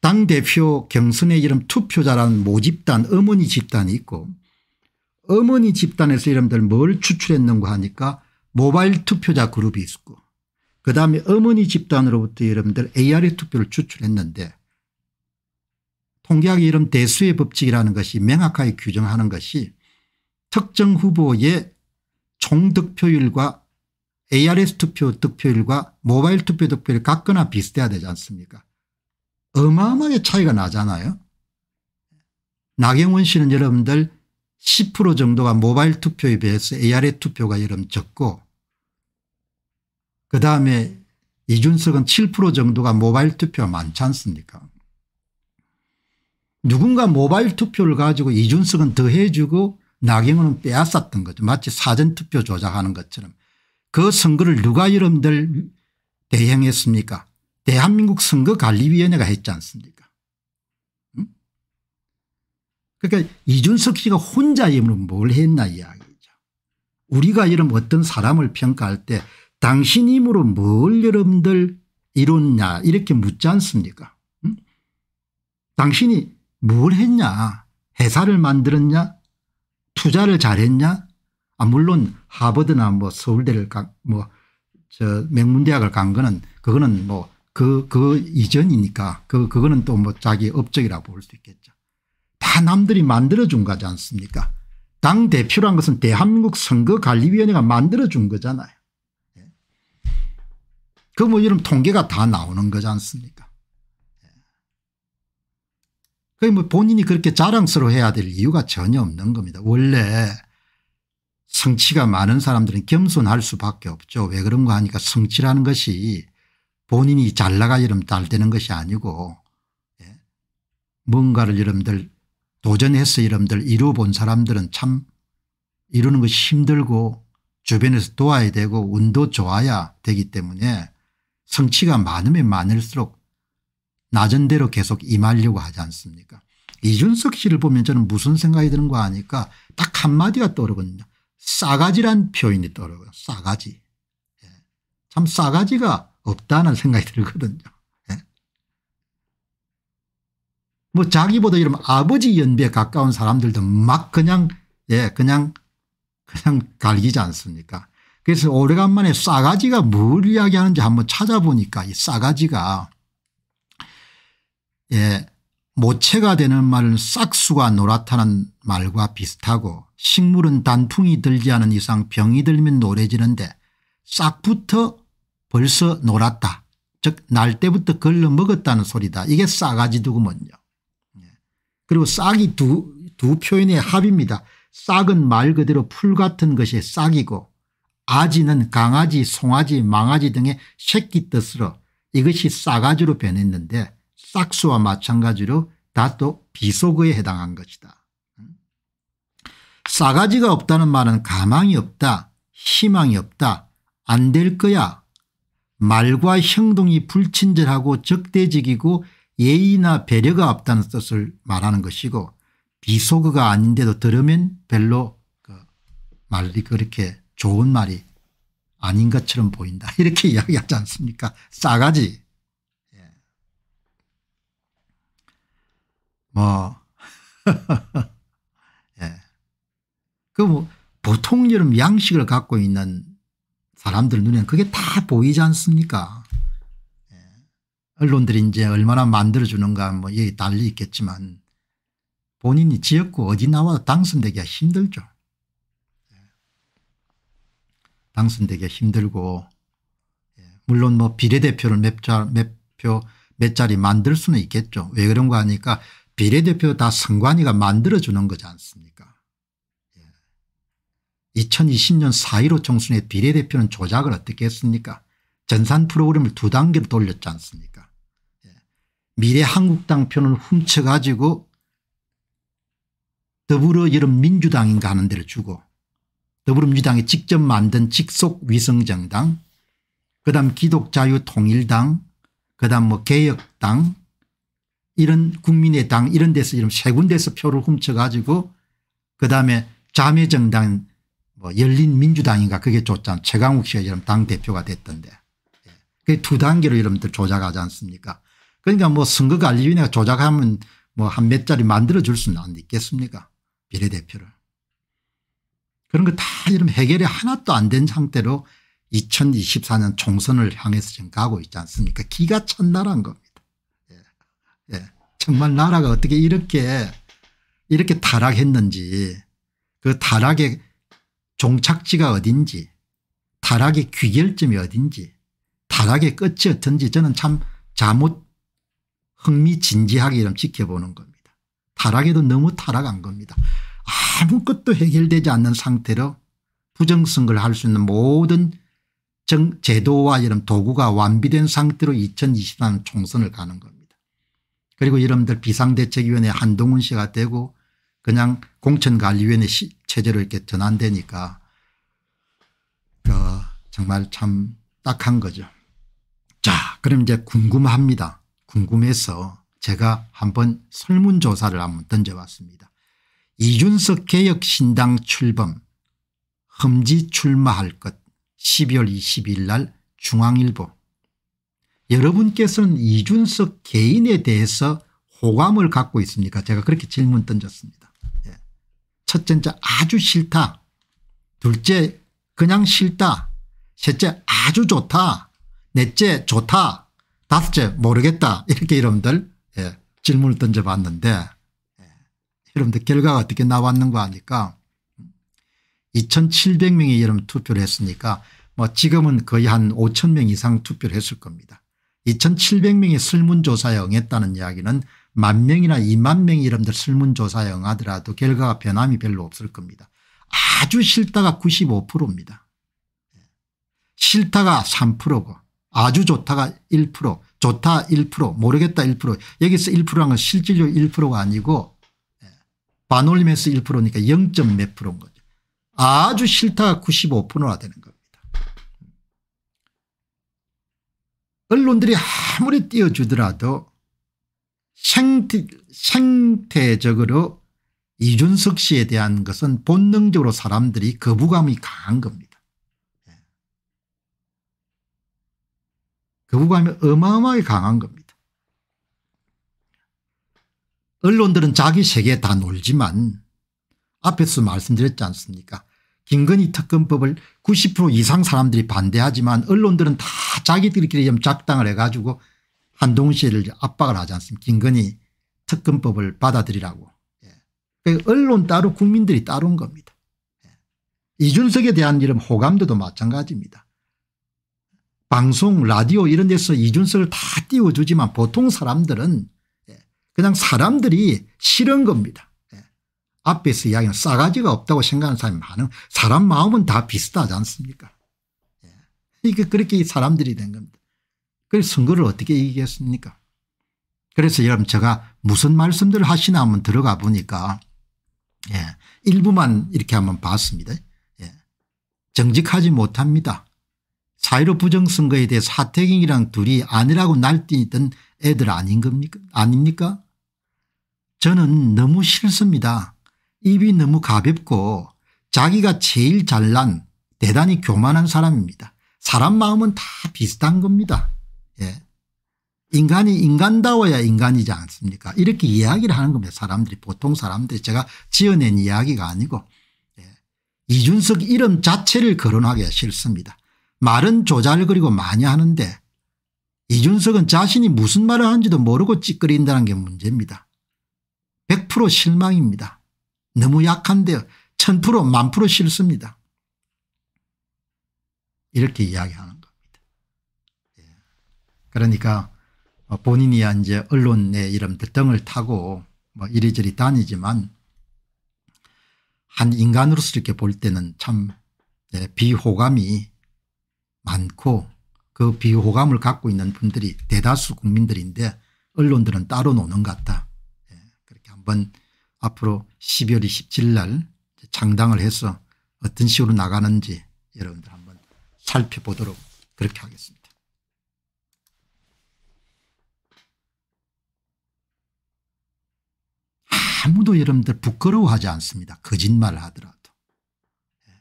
당대표 경선에 이름 투표자라는 모집단 어머니 집단이 있고 어머니 집단에서 여러분들 뭘 추출했는가 하니까 모바일 투표자 그룹이 있고 그다음에 어머니 집단으로부터 여러분들 AR의 투표를 추출했는데 통계학 이름 대수의 법칙이라는 것이 명확하게 규정하는 것이 특정 후보의 총 득표율과 ARS 투표 득표율과 모바일 투표 득표율이 같거나 비슷해야 되지 않습니까 어마어마하게 차이가 나잖아요. 나경원 씨는 여러분들 10% 정도가 모바일 투표에 비해서 AR의 투표가 여러분 적고 그다음에 이준석은 7% 정도가 모바일 투표가 많지 않습니까 누군가 모바일 투표를 가지고 이준석은 더해 주고 나경원은 빼앗았던 거죠. 마치 사전투표 조작하는 것처럼. 그 선거를 누가 여러분들 대행했습니까 대한민국 선거관리위원회가 했지 않습니까 응? 그러니까 이준석 씨가 혼자 힘으로 뭘 했나 이야기죠. 우리가 여러분 어떤 사람을 평가할 때 당신 힘으로 뭘 여러분들 이뤘냐 이렇게 묻지 않습니까 응? 당신이 뭘 했냐 회사를 만들었냐 투자를 잘했냐 아 물론 하버드나 뭐 서울대를 뭐 저 명문대학을 간 거는 그거는 뭐 그, 그 이전이니까 그, 그거는 또 뭐 자기 업적이라고 볼 수 있겠죠. 다 남들이 만들어준 거지 않습니까 당 대표란 것은 대한민국 선거관리위원회가 만들어준 거잖아요. 예. 그뭐 이런 통계가 다 나오는 거지 않습니까 그뭐 본인이 그렇게 자랑스러워해야 될 이유가 전혀 없는 겁니다. 원래 성취가 많은 사람들은 겸손할 수밖에 없죠. 왜 그런가 하니까 성취라는 것이 본인이 잘 나가 여러분 잘 되는 것이 아니고 예. 뭔가를 여러분들 도전해서 여러분들 이루어 본 사람들은 참 이루는 것이 힘들고 주변에서 도와야 되고 운도 좋아야 되기 때문에 성취가 많으면 많을수록 낮은 대로 계속 임하려고 하지 않습니까 이준석 씨를 보면 저는 무슨 생각이 드는 거 아니까 딱 한마디가 떠오르거든요. 싸가지란 표현이 떠오르고요. 싸가지. 예. 참 싸가지가 없다는 생각이 들거든요. 예. 뭐 자기보다 이런 아버지 연배에 가까운 사람들도 막 그냥 예 그냥 그냥 갈기지 않습니까 그래서 오래간만에 싸가지가 뭘 이야기하는지 한번 찾아보니까 이 싸가지가 예, 모체가 되는 말은 싹수가 노랗다는 말과 비슷하고 식물은 단풍이 들지 않은 이상 병이 들면 노래지는데 싹부터 벌써 노랗다. 즉 날 때부터 걸러 먹었다는 소리다. 이게 싸가지 두구먼요. 예. 그리고 싹이 두, 두 표현의 합입니다. 싹은 말 그대로 풀 같은 것이 싹이고 아지는 강아지 송아지 망아지 등의 새끼 뜻으로 이것이 싸가지로 변했는데 싹수와 마찬가지로 다 또 비속어에 해당한 것이다. 싸가지가 없다는 말은 가망이 없다 희망이 없다 안 될 거야 말과 행동이 불친절하고 적대적이고 예의나 배려가 없다는 뜻을 말하는 것이고 비속어가 아닌데도 들으면 별로 그 말이 그렇게 좋은 말이 아닌 것처럼 보인다. <laughs> 이렇게 이야기하지 않습니까? 싸가지. 뭐, <laughs> 예. 그 뭐, 보통 여름 양식을 갖고 있는 사람들 눈에는 그게 다 보이지 않습니까? 예. 언론들이 이제 얼마나 만들어주는가 뭐 여기 달리 있겠지만 본인이 지었고 어디 나와도 당선되기가 힘들죠. 예. 당선되기가 힘들고 예. 물론 뭐 비례대표를 몇, 자, 몇 표, 몇 자리 만들 수는 있겠죠. 왜 그런가 하니까 비례대표 다 선관위가 만들어주는 거지 않습니까 2020년 예. 4.15 총선의 비례대표는 조작을 어떻게 했습니까 전산 프로그램을 두 단계로 돌렸지 않습니까 예. 미래한국당 표는 훔쳐가지고 더불어여름민주당인가 하는 데를 주고 더불어민주당이 직접 만든 직속위성정당 그다음 기독자유통일당 그다음 뭐 개혁당 이런 국민의당 이런 데서 이런 세 군데서 표를 훔쳐가지고 그다음에 자매정당 뭐 열린 민주당인가 그게 줬잖아 최강욱 씨가 이런 당대표가 됐던데 예. 그두 단계로 여러분들 조작하지 않습니까 그러니까 뭐 선거관리위원회가 조작하면 뭐 한 몇 자리 만들어 줄 수는 안 있겠습니까 비례대표를. 그런 거 다 이런 해결이 하나도 안 된 상태로 2024년 총선을 향해서 지금 가고 있지 않습니까 기가 찬 나라인 겁니다. 예. 예. 정말 나라가 어떻게 이렇게 이렇게 타락했는지 그 타락의 종착지가 어딘지 타락의 귀결점이 어딘지 타락의 끝이 어떤지 저는 참 잘못 흥미진진하게 이런 지켜보는 겁니다. 타락에도 너무 타락한 겁니다. 아무것도 해결되지 않는 상태로 부정선거를 할 수 있는 모든 정, 제도와 이런 도구가 완비된 상태로 2023 총선을 가는 겁니다. 그리고 여러분들 비상대책위원회 한동훈 씨가 되고 그냥 공천관리위원회 체제로 이렇게 전환되니까 어, 정말 참 딱한 거죠. 자 그럼 이제 궁금합니다. 궁금해서 제가 한번 설문조사를 한번 던져봤습니다. 이준석 개혁 신당 출범 험지 출마할 것 12월 22일 날 중앙일보 여러분께서는 이준석 개인에 대해서 호감을 갖고 있습니까 제가 그렇게 질문 던졌습니다. 예. 첫째 아주 싫다 둘째 그냥 싫다 셋째 아주 좋다 넷째 좋다 다섯째 모르겠다 이렇게 여러분들 예, 질문을 던져봤는데 예, 여러분들 결과가 어떻게 나왔는가 하니까 2700명이 여러분 투표를 했으니까 뭐 지금은 거의 한 5천 명 이상 투표를 했을 겁니다. 2700명이 설문조사에 응했다는 이야기는 만 명이나 2만 명이 여러분들 설문조사에 응하더라도 결과가 변함이 별로 없을 겁니다. 아주 싫다가 95%입니다. 예. 싫다가 3%고 아주 좋다가 1% 좋다 1% 모르겠다 1% 여기서 1%란 건 실질적 1%가 아니고 예, 반올림에서 1%니까 0. 몇 프로인 거죠. 아주 싫다가 95%가 되는 겁니다. 언론들이 아무리 띄워주더라도 생태, 생태적으로 이준석 씨에 대한 것은 본능적으로 사람들이 거부감이 강한 겁니다. 거부감이 어마어마하게 강한 겁니다. 언론들은 자기 세계에 다 놀지만 앞에서 말씀드렸지 않습니까 김건희 특검법을 90% 이상 사람들이 반대하지만 언론들은 다 자기들끼리 좀 작당을 해가지고 한동훈 씨를 압박을 하지 않습니까 김건희 특검법을 받아들이라고. 예. 그러니까 언론 따로 국민들이 따른 겁니다. 예. 이준석에 대한 이런 호감도도 마찬가지입니다. 방송 라디오 이런 데서 이준석을 다 띄워주지만 보통 사람들은 예, 그냥 사람들이 싫은 겁니다. 예. 앞에서 이야기는 싸가지가 없다고 생각하는 사람이 많은 사람 마음은 다 비슷하지 않습니까 예. 이게 그렇게 사람들이 된 겁니다. 그래서 선거를 어떻게 이기겠습니까 그래서 여러분 제가 무슨 말씀들을 하시나 한번 들어가 보니까 일부만 이렇게 한번 봤습니다. 정직하지 못합니다. 사회로 부정선거에 대해서 하태경이랑 둘이 아니라고 날뛰던 애들 아닌 겁니까 아닙니까 저는 너무 싫습니다. 입이 너무 가볍고 자기가 제일 잘난 대단히 교만한 사람입니다. 사람 마음은 다 비슷한 겁니다. 예. 인간이 인간다워야 인간이지 않습니까 이렇게 이야기를 하는 겁니다. 사람들이 보통 사람들이 제가 지어낸 이야기가 아니고 예. 이준석 이름 자체를 거론하기가 싫습니다. 말은 조잘거리고 많이 하는데 이준석은 자신이 무슨 말을 하는지도 모르고 찌끄린다는 게 문제입니다. 100% 실망입니다. 너무 약한데요. 1000% 만프로 싫습니다. 이렇게 이야기하는 겁니다. 예. 그러니까 뭐 본인이 이제 언론의 이런 등을 타고 뭐 이리저리 다니지만 한 인간으로서 이렇게 볼 때는 참 예, 비호감이 많고 그 비호감을 갖고 있는 분들이 대다수 국민들인데 언론들은 따로 노는 것 같다. 예, 그렇게 한번 앞으로 12월 27일 날 창당을 해서 어떤 식으로 나가는지 여러분들 한번 살펴보도록 그렇게 하겠습니다. 아무도 여러분들 부끄러워하지 않습니다. 거짓말을 하더라도. 예.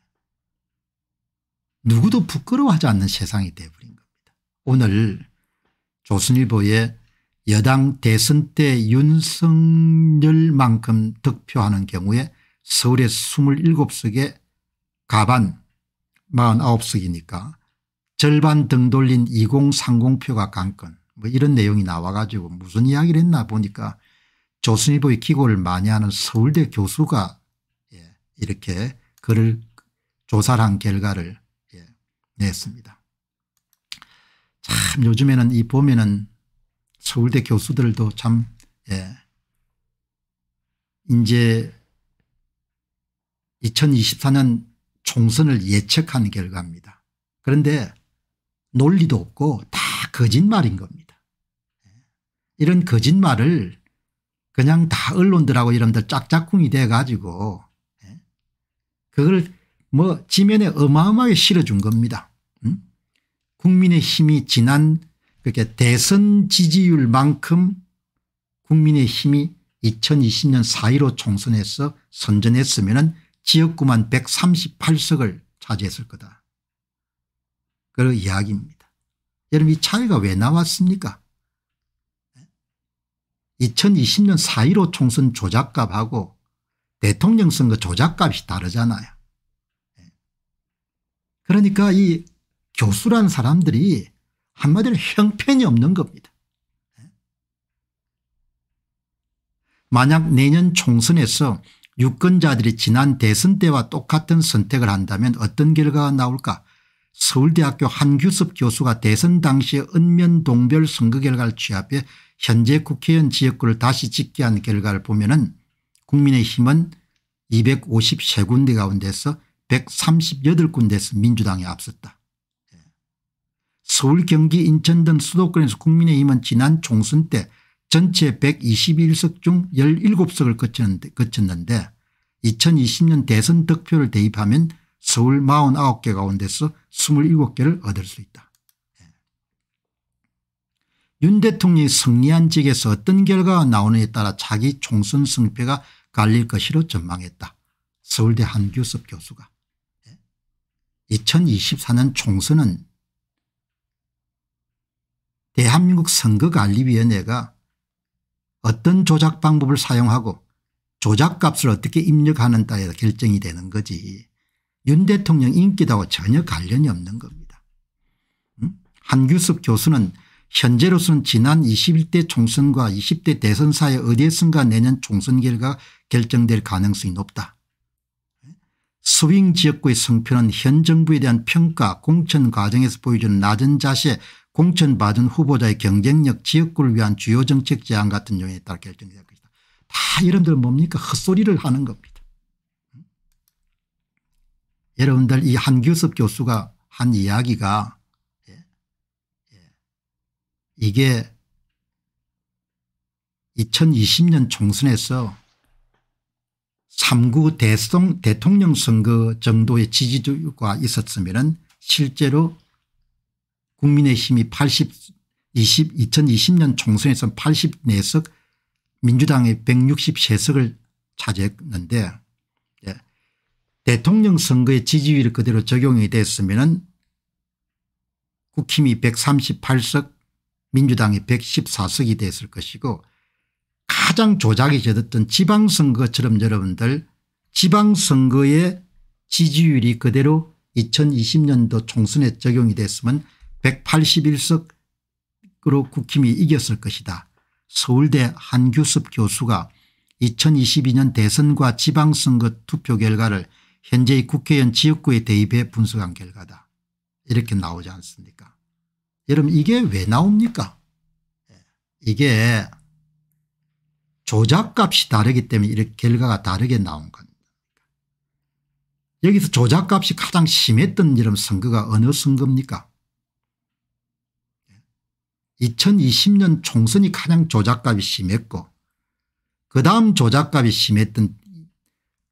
누구도 부끄러워하지 않는 세상이 되어버린 겁니다. 오늘 조선일보에 여당 대선 때 윤석열만큼 득표하는 경우에 서울에 27석에 가반 49석이니까 절반 등 돌린 2030표가 관건 뭐 이런 내용이 나와 가지고 무슨 이야기를 했나 보니까 조선일보의 기고를 많이 하는 서울대 교수가 예, 이렇게 글을 조사를 한 결과를 예, 냈습니다. 참 요즘에는 이 보면은 서울대 교수들도 참 예, 이제 2024년 총선을 예측한 결과입니다. 그런데 논리도 없고 다 거짓말인 겁니다. 예. 이런 거짓말을 그냥 다 언론들하고 이런들 짝짝꿍이 돼 가지고 예. 그걸 뭐 지면에 어마어마하게 실어준 겁니다. 음? 국민의 힘이 지난 그렇게 대선 지지율만큼 국민의 힘이 2020년 4.15 총선에서 선전했으면 지역구만 138석을 차지했을 거다. 그런 이야기입니다. 여러분 이 차이가 왜 나왔습니까 2020년 4.15 총선 조작값하고 대통령 선거 조작값이 다르잖아요. 그러니까 이 교수란 사람들이 한마디로 형편이 없는 겁니다. 만약 내년 총선에서 유권자들이 지난 대선 때와 똑같은 선택을 한다면 어떤 결과가 나올까 서울대학교 한규섭 교수가 대선 당시 은 동별 선거 결과를 취합해 현재 국회의원 지역구를 다시 짓게 한 결과를 보면 은 국민의힘은 253군데 가운데서 138군데에서 민주당이 앞섰다. 예. 서울 경기 인천 등 수도권에서 국민의힘은 지난 총선 때 전체 121석 중 17석을 거쳤는데, 거쳤는데 2020년 대선 득표를 대입하면 서울 49개 가운데서 27개를 얻을 수 있다. 예. 윤 대통령이 승리한 지역에서 어떤 결과가 나오느냐에 따라 자기 총선 승패가 갈릴 것이로 전망했다. 서울대 한규섭 교수가. 2024년 예. 총선은 대한민국 선거관리위원회가 어떤 조작 방법을 사용하고 조작값을 어떻게 입력하는 따에 결정이 되는 거지 윤 대통령 인기다와 전혀 관련이 없는 겁니다. 한규섭 교수는 현재로서는 지난 21대 총선과 20대 대선 사이 어디에선가 내년 총선 결과 결정될 가능성이 높다. 스윙 지역구의 성표는 현 정부에 대한 평가 공천 과정에서 보여주는 낮은 자세 공천받은 후보자의 경쟁력 지역구를 위한 주요 정책 제안 같은 요인에 따라 결정될 것이다. 다 여러분들 뭡니까 헛소리를 하는 겁니다. 여러분들 이 한규섭 교수가 한 이야기가 이게 2020년 총선에서 3구 대성 대통령 선거 정도의 지지도가 있었으면 실제로 국민의힘이 80 20, 2020년 총선에서 84석 민주당의 163석을 차지했는데 대통령 선거의 지지율이 그대로 적용이 됐으면 국힘이 138석 민주당이 114석이 됐을 것이고 가장 조작이 되었던 지방선거처럼 여러분들 지방선거의 지지율이 그대로 2020년도 총선에 적용이 됐으면 181석으로 국힘이 이겼을 것이다. 서울대 한규섭 교수가 2022년 대선과 지방선거 투표 결과를 현재의 국회의원 지역구에 대입해 분석한 결과다. 이렇게 나오지 않습니까 여러분 이게 왜 나옵니까 예. 이게 조작값이 다르기 때문에 이렇게 결과가 다르게 나온 겁니다. 여기서 조작값이 가장 심했던 이런 선거가 어느 선거입니까 2020년 예. 총선이 가장 조작값이 심했고 그 다음 조작값이 심했던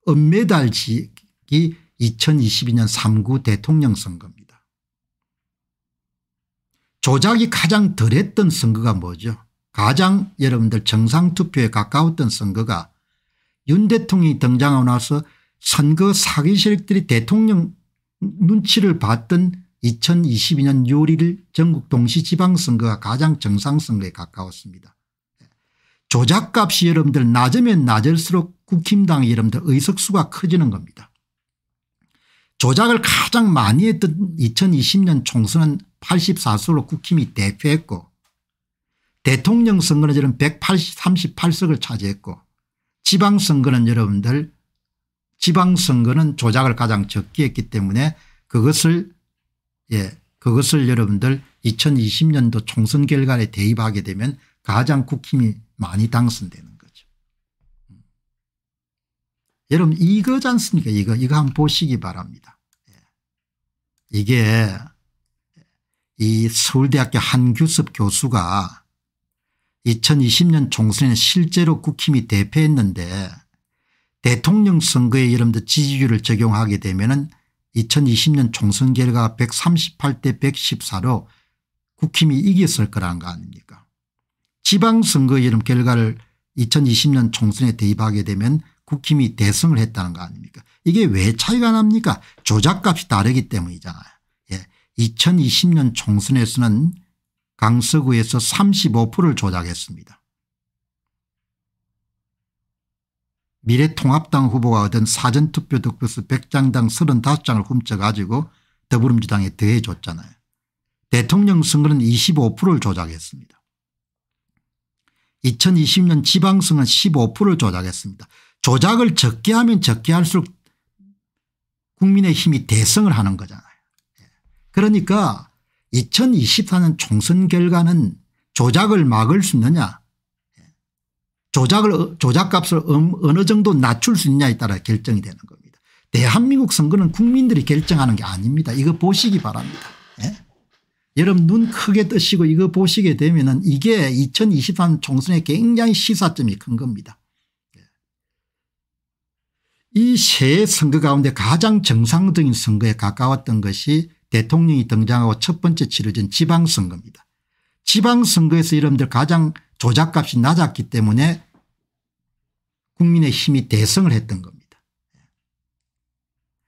은메달 지이 2022년 3구 대통령 선거입니다. 조작이 가장 덜했던 선거가 뭐죠 가장 여러분들 정상투표에 가까웠던 선거가 윤 대통령이 등장하고 나서 선거 사기 세력들이 대통령 눈치를 봤던 2022년 6월 1일 전국 동시지방선거가 가장 정상선거에 가까웠습니다. 조작값이 여러분들 낮으면 낮을수록 국힘당 여러분들 의석수가 커지는 겁니다. 조작을 가장 많이 했던 2020년 총선은 84석으로 국힘이 대표했고 대통령 선거는 저는 138석을 차지했고 지방선거는 여러분들 지방선거는 조작을 가장 적게 했기 때문에 그것을 예 그것을 여러분들 2020년도 총선 결과에 대입하게 되면 가장 국힘이 많이 당선되는. 여러분 이거지 않습니까 이거 이거 한번 보시기 바랍니다. 예. 이게 이 서울대학교 한규섭 교수가 2020년 총선에 실제로 국힘이 대패했는데 대통령 선거에 여러분들 지지율을 적용하게 되면 2020년 총선 결과 138대 114로 국힘이 이겼을 거라는 거 아닙니까 지방선거 이름 결과를 2020년 총선에 대입하게 되면 국힘이 대승을 했다는 거 아닙니까 이게 왜 차이가 납니까 조작값이 다르기 때문이잖아요. 예. 2020년 총선에서는 강서구에서 35%를 조작했습니다. 미래통합당 후보가 얻은 사전투표 득표수 100장당 35장을 훔쳐가지고 더불어민주당에 더해줬잖아요. 대통령 선거는 25%를 조작했습니다. 2020년 지방선거는 15%를 조작했습니다. 조작을 적게 하면 적게 할수록 국민의 힘이 대승을 하는 거잖아요. 예. 그러니까 2024년 총선 결과는 조작을 막을 수 있느냐 조작을 조작값을 어느 정도 낮출 수 있냐에 따라 결정이 되는 겁니다. 대한민국 선거는 국민들이 결정하는 게 아닙니다. 이거 보시기 바랍니다. 예? 여러분 눈 크게 뜨시고 이거 보시게 되면 이게 2023 총선의 굉장히 시사점이 큰 겁니다. 예. 이세 선거 가운데 가장 정상적인 선거에 가까웠던 것이 대통령이 등장하고 첫 번째 치러진 지방선거입니다. 지방선거에서 여러분들 가장 조작값이 낮았기 때문에 국민의 힘이 대성을 했던 겁니다.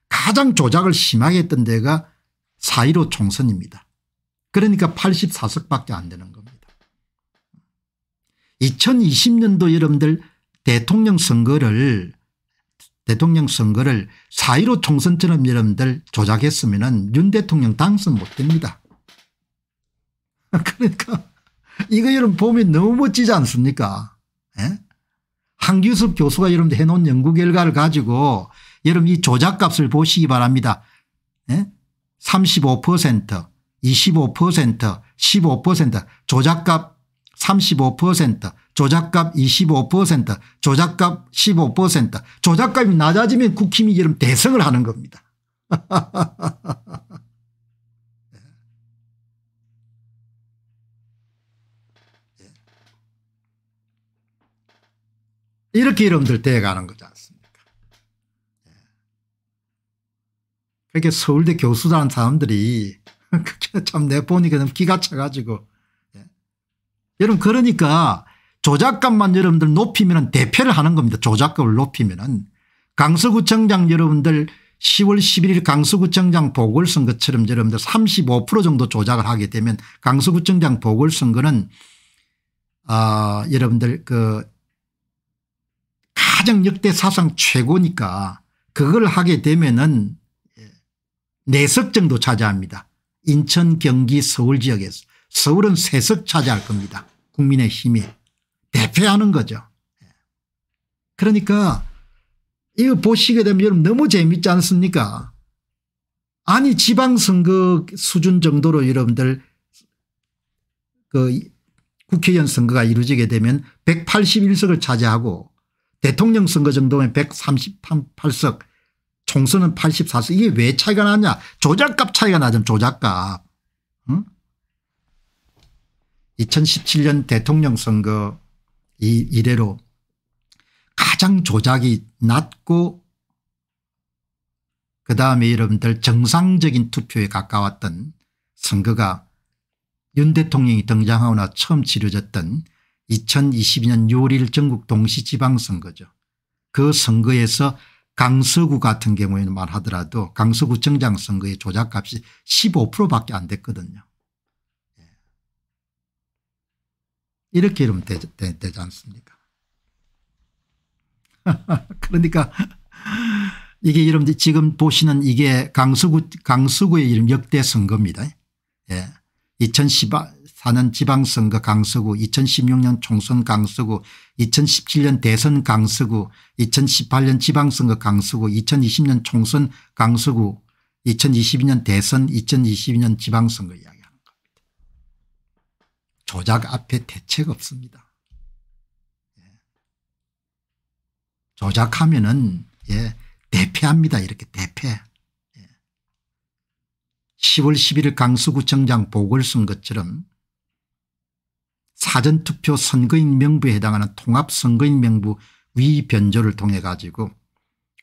가장 조작을 심하게 했던 데가 4.15 총선입니다. 그러니까 84석밖에 안 되는 겁니다. 2020년도 여러분들 대통령 선거를 대통령 선거를 4.15 총선처럼 여러분들 조작했으면 윤 대통령 당선 못 됩니다. <laughs> 그러니까 이거 여러분 보면 너무 멋지지 않습니까 예? 한규섭 교수가 여러분들 해놓은 연구 결과를 가지고 여러분 이 조작값을 보시기 바랍니다. 예? 35% 25% 15% 조작값 35% 조작값 25% 조작값 15% 조작값이 낮아지면 국힘이 이런 대성을 하는 겁니다. <laughs> 이렇게 여러분들 돼가는 거지 않습니까? 그렇게 서울대 교수라는 사람들이 <laughs> 참 내 보니까 너무 기가 차가지고 여러분 그러니까 조작값만 여러분들 높이면 대표를 하는 겁니다. 조작값을 높이면 강서구청장 여러분들 10월 11일 강서구청장 보궐선거처럼 여러분들 35% 정도 조작을 하게 되면 강서구청장 보궐선거는 아 여러분들 그 가장 역대 사상 최고니까 그걸 하게 되면은 4석 정도 차지합니다. 인천 경기 서울 지역에서 서울은 3석 차지할 겁니다. 국민의 힘이 대표하는 거죠. 그러니까 이거 보시게 되면 여러분 너무 재밌지 않습니까? 아니 지방선거 수준 정도로 여러분들 그 국회의원 선거가 이루어지게 되면 181석을 차지하고 대통령 선거 정도면 138석 총선은 84석. 이게 왜 차이가 나냐? 조작값 차이가 나죠 조작값. 응? 2017년 대통령 선거 이 이래로 가장 조작이 낮고 그다음에 여러분들 정상적인 투표에 가까웠던 선거가 윤 대통령이 등장하고 나 처음 치러졌던 2022년 6월 1일 전국 동시지방선거죠. 그 선거에서 강서구 같은 경우에는 말하더라도 강서구청장 선거의 조작값이 15%밖에 안 됐거든요. 예. 이렇게 이러면 되, 되, 되 지 않습니까 <laughs> 그러니까 이게 여러분들 지금 보시는 이게 강서구, 강서구의 이름 역대 선거입니다. 예. 2014년 지방선거 강서구 2016년 총선 강서구 2017년 대선 강서구 2018년 지방선거 강서구 2020년 총선 강서구 2022년 대선 2022년 지방선거. 조작 앞에 대책 없습니다. 예. 조작하면은 예, 대패합니다. 이렇게 대패. 10월 11일 강서구청장 보궐선거처럼 사전투표 선거인 명부에 해당하는 통합선거인 명부 위변조를 통해 가지고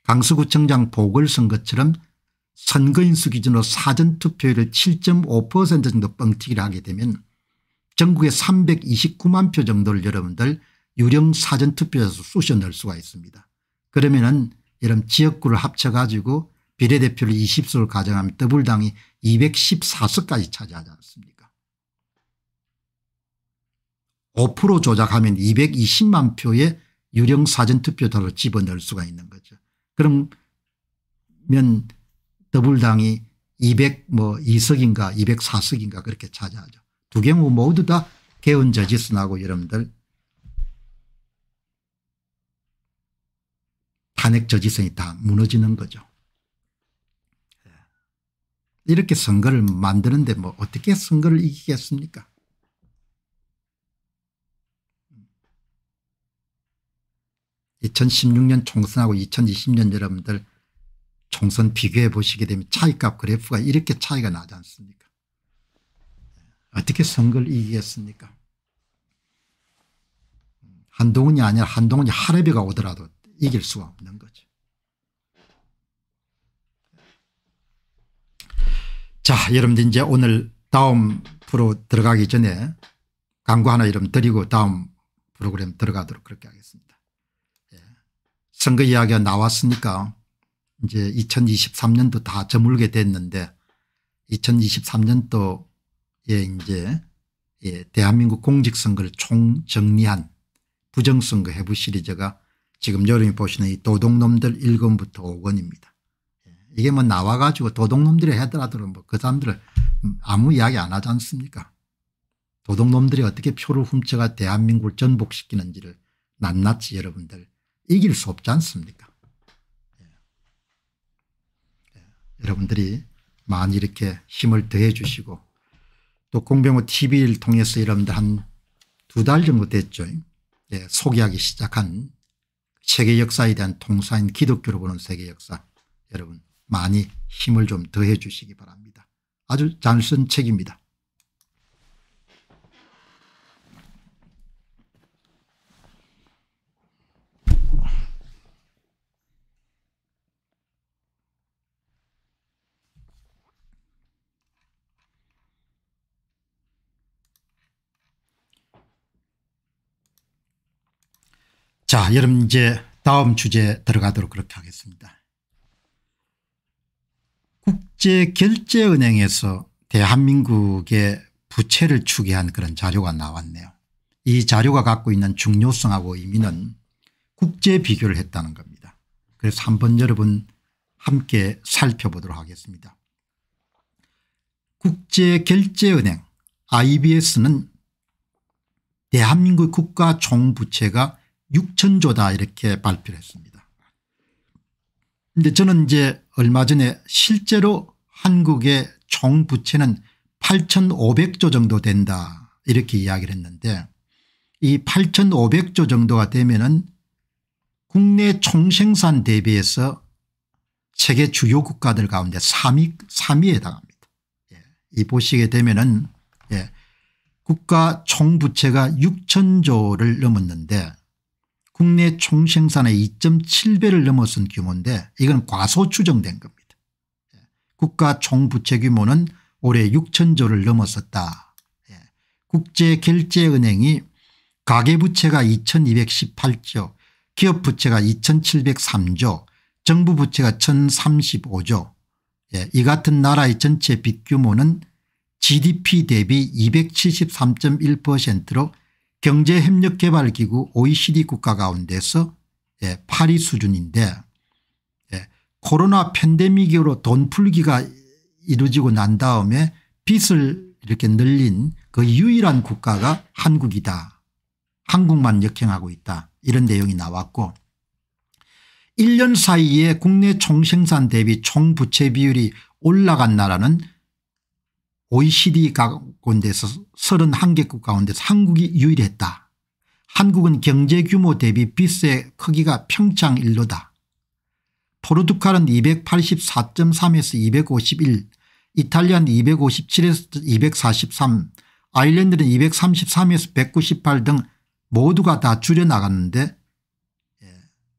강서구청장 보궐선거처럼 선거인 수 기준으로 사전투표율을 7.5% 정도 뻥튀기를 하게 되면 전국에 329만 표 정도를 여러분들 유령 사전투표에서 쑤셔 넣을 수가 있습니다. 그러면 이런 지역구를 합쳐 가지고 비례대표를 20석을 가정하면 더불당이 214석까지 차지하지 않습니까 5% 조작하면 220만 표의 유령 사전투표도를 집어넣을 수가 있는 거죠. 그러면 더불당이 200 뭐 2석인가 204석인가 그렇게 차지하죠. 두 경우 모두 다 개헌 저지스 나고 여러분들. 탄핵 저지선이 다 무너지는 거죠. 이렇게 선거를 만드는데 뭐 어떻게 선거를 이기겠습니까? 2016년 총선하고 2020년 여러분들 총선 비교해 보시게 되면 차이값 그래프가 이렇게 차이가 나지 않습니까 어떻게 선거를 이기겠습니까 한동훈이 아니라 한동훈이 하레비가 오더라도 이길 수가 없는 거죠. 자 여러분들 이제 오늘 다음 프로 들어가기 전에 광고 하나 이름 드리고 다음 프로그램 들어가도록 그렇게 하겠습니다. 예. 선거 이야기가 나왔으니까 이제 2023년도 다 저물게 됐는데 2023년도 에 이제 예, 대한민국 공직선거를 총정리한 부정선거 해부 시리즈가 지금 여러분이 보시는 이 도둑놈들 1권부터 5권입니다. 이게 뭐 나와가지고 도둑놈들이 하더라도 뭐그 사람들을 아무 이야기 안 하지 않습니까 도둑놈들이 어떻게 표를 훔쳐가 대한민국을 전복시키는지를 낱낱이 여러분들 이길 수 없지 않습니까 예. 예. 여러분들이 많이 이렇게 힘을 더해 주시고 또 공병호 tv를 통해서 여러분들 한 두 달 정도 됐죠. 예, 소개하기 시작한 세계 역사에 대한 통사인 기독교로 보는 세계 역사 여러분 많이 힘을 좀 더해 주시기 바랍니다. 아주 잘 쓴 책입니다. 자 여러분 이제 다음 주제 들어가도록 그렇게 하겠습니다. 국제결제은행에서 대한민국의 부채를 추계한 그런 자료가 나왔네요. 이 자료가 갖고 있는 중요성하고 의미는 국제 비교를 했다는 겁니다. 그래서 한번 여러분 함께 살펴보도록 하겠습니다. 국제결제은행 IBS는 대한민국 국가 총부채가 6천조다 이렇게 발표를 했습니다. 근데 저는 이제 얼마 전에 실제로 한국의 총 부채는 8,500조 정도 된다 이렇게 이야기를 했는데 이 8,500조 정도가 되면은 국내 총생산 대비해서 세계 주요 국가들 가운데 3위, 3위에 해당합니다. 예. 이 보시게 되면은 예. 국가 총부채가 6천조를 넘었는데 국내 총생산의 2.7배를 넘어선 규모인데 이건 과소 추정된 겁니다. 예. 국가 총부채 규모는 올해 6천조를 넘어섰다. 예. 국제결제은행이 가계부채가 2218조 기업부채가 2703조 정부 부채가 1035조 예, 이 같은 나라의 전체 빚 규모는 GDP 대비 273.1%로 경제협력개발기구 OECD 국가 가운데서 예, 8위 수준인데 예, 코로나 팬데믹으로 돈 풀기가 이루어지고 난 다음에 빚을 이렇게 늘린 그 유일한 국가가 한국이다. 한국만 역행하고 있다. 이런 내용이 나왔고 1년 사이에 국내 총생산 대비 총부채 비율이 올라간 나라는 OECD 가운데서 31개국 가운데서 한국이 유일했다. 한국은 경제 규모 대비 빚의 크기가 평창 일로다. 포르투갈은 284.3에서 251 이탈리아는 257에서 243 아일랜드는 233에서 198 등 모두가 다 줄여나갔는데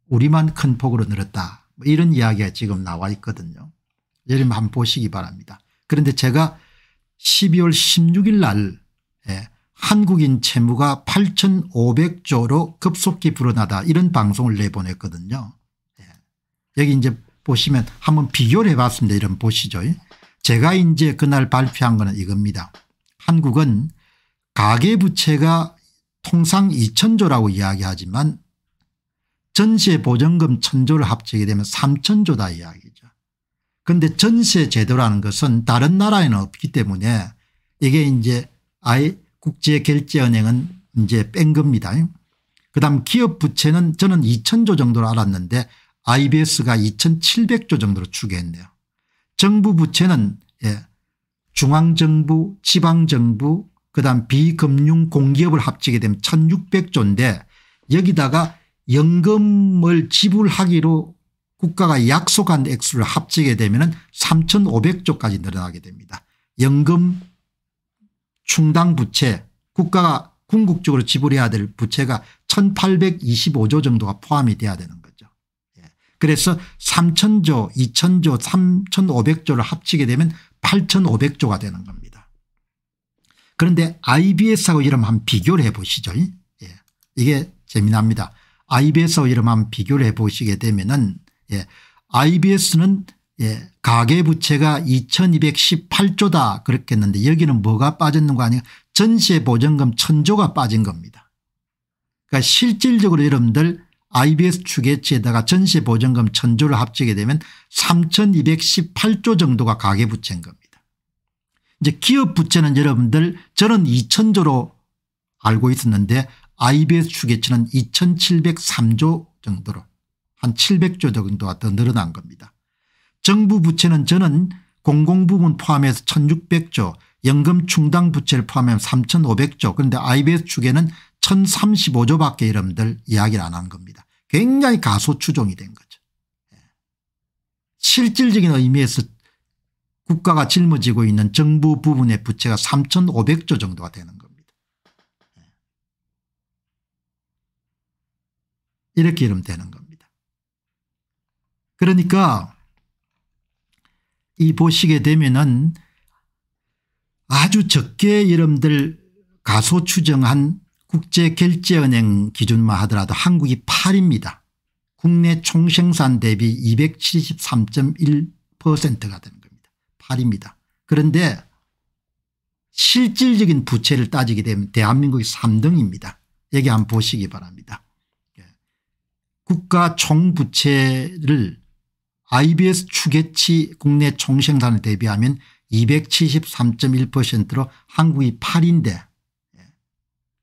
우리만 큰 폭으로 늘었다. 뭐 이런 이야기가 지금 나와 있거든요. 여러분 한번 보시기 바랍니다. 그런데 제가 12월 16일 날 예, 한국인 채무가 8,500조로 급속히 불어나다 이런 방송을 내보냈거든요. 예. 여기 이제 보시면 한번 비교를 해봤습니다. 이런 보시죠. 제가 이제 그날 발표한 거는 이겁니다. 한국은 가계부채가 통상 2천조라고 이야기하지만 전세 보증금 천조를 합치게 되면 3천조다 이야기죠. 그런데 전세 제도라는 것은 다른 나라에는 없기 때문에 이게 이제 아예 국제결제은행은 이제 뺀 겁니다. 그다음 기업 부채는 저는 2천조 정도로 알았는데 IBS가 2,700조 정도로 추계했네요. 정부 부채는 예, 중앙정부 지방정부 그다음 비금융 공기업을 합치게 되면 1600조인데 여기다가 연금을 지불하기로 국가가 약속한 액수를 합치게 되면 3,500조까지 늘어나게 됩니다. 연금 충당 부채 국가가 궁극적으로 지불해야 될 부채가 1825조 정도가 포함이 돼야 되는 거죠. 예. 그래서 3천조 2천조 3,500조를 합치게 되면 8,500조가 되는 겁니다. 그런데 IBS하고 이름 한번 비교를 해 보시죠. 예. 이게 재미납니다. IBS와 이름만 비교를 해 보시게 되면 은 예, IBS는 예, 가계부채가 2218조다 그렇겠는데 여기는 뭐가 빠졌는 거 아니에요 전세보증금 천조가 빠진 겁니다. 그러니까 실질적으로 여러분들 IBS 추계치에다가 전세보증금 천조를 합치게 되면 3218조 정도가 가계부채인 겁니다. 이제 기업 부채는 여러분들 저는 2000조로 알고 있었는데 IBS 추계치는 2703조 정도로 한 700조 정도가 더 늘어난 겁니다. 정부 부채는 저는 공공부문 포함해서 1600조 연금 충당 부채를 포함하면 3500조 그런데 IBS 추계는 1035조밖에 여러분들 이야기를 안 한 겁니다. 굉장히 가소추종이 된 거죠. 예. 실질적인 의미에서 국가가 짊어지고 있는 정부 부분의 부채가 3500조 정도가 되는 겁니다. 이렇게 이러면 되는 겁니다. 그러니까 이 보시게 되면은 아주 적게 여러분들 가소 추정한 국제결제은행 기준만 하더라도 한국이 8입니다. 국내 총생산 대비 273.1%가 되는 겁니다. 8입니다. 그런데 실질적인 부채를 따지게 되면 대한민국이 3등입니다. 여기 한번 보시기 바랍니다. 국가 총부채를 IBS 추계치 국내 총생산에 대비하면 273.1%로 한국이 8인데 예.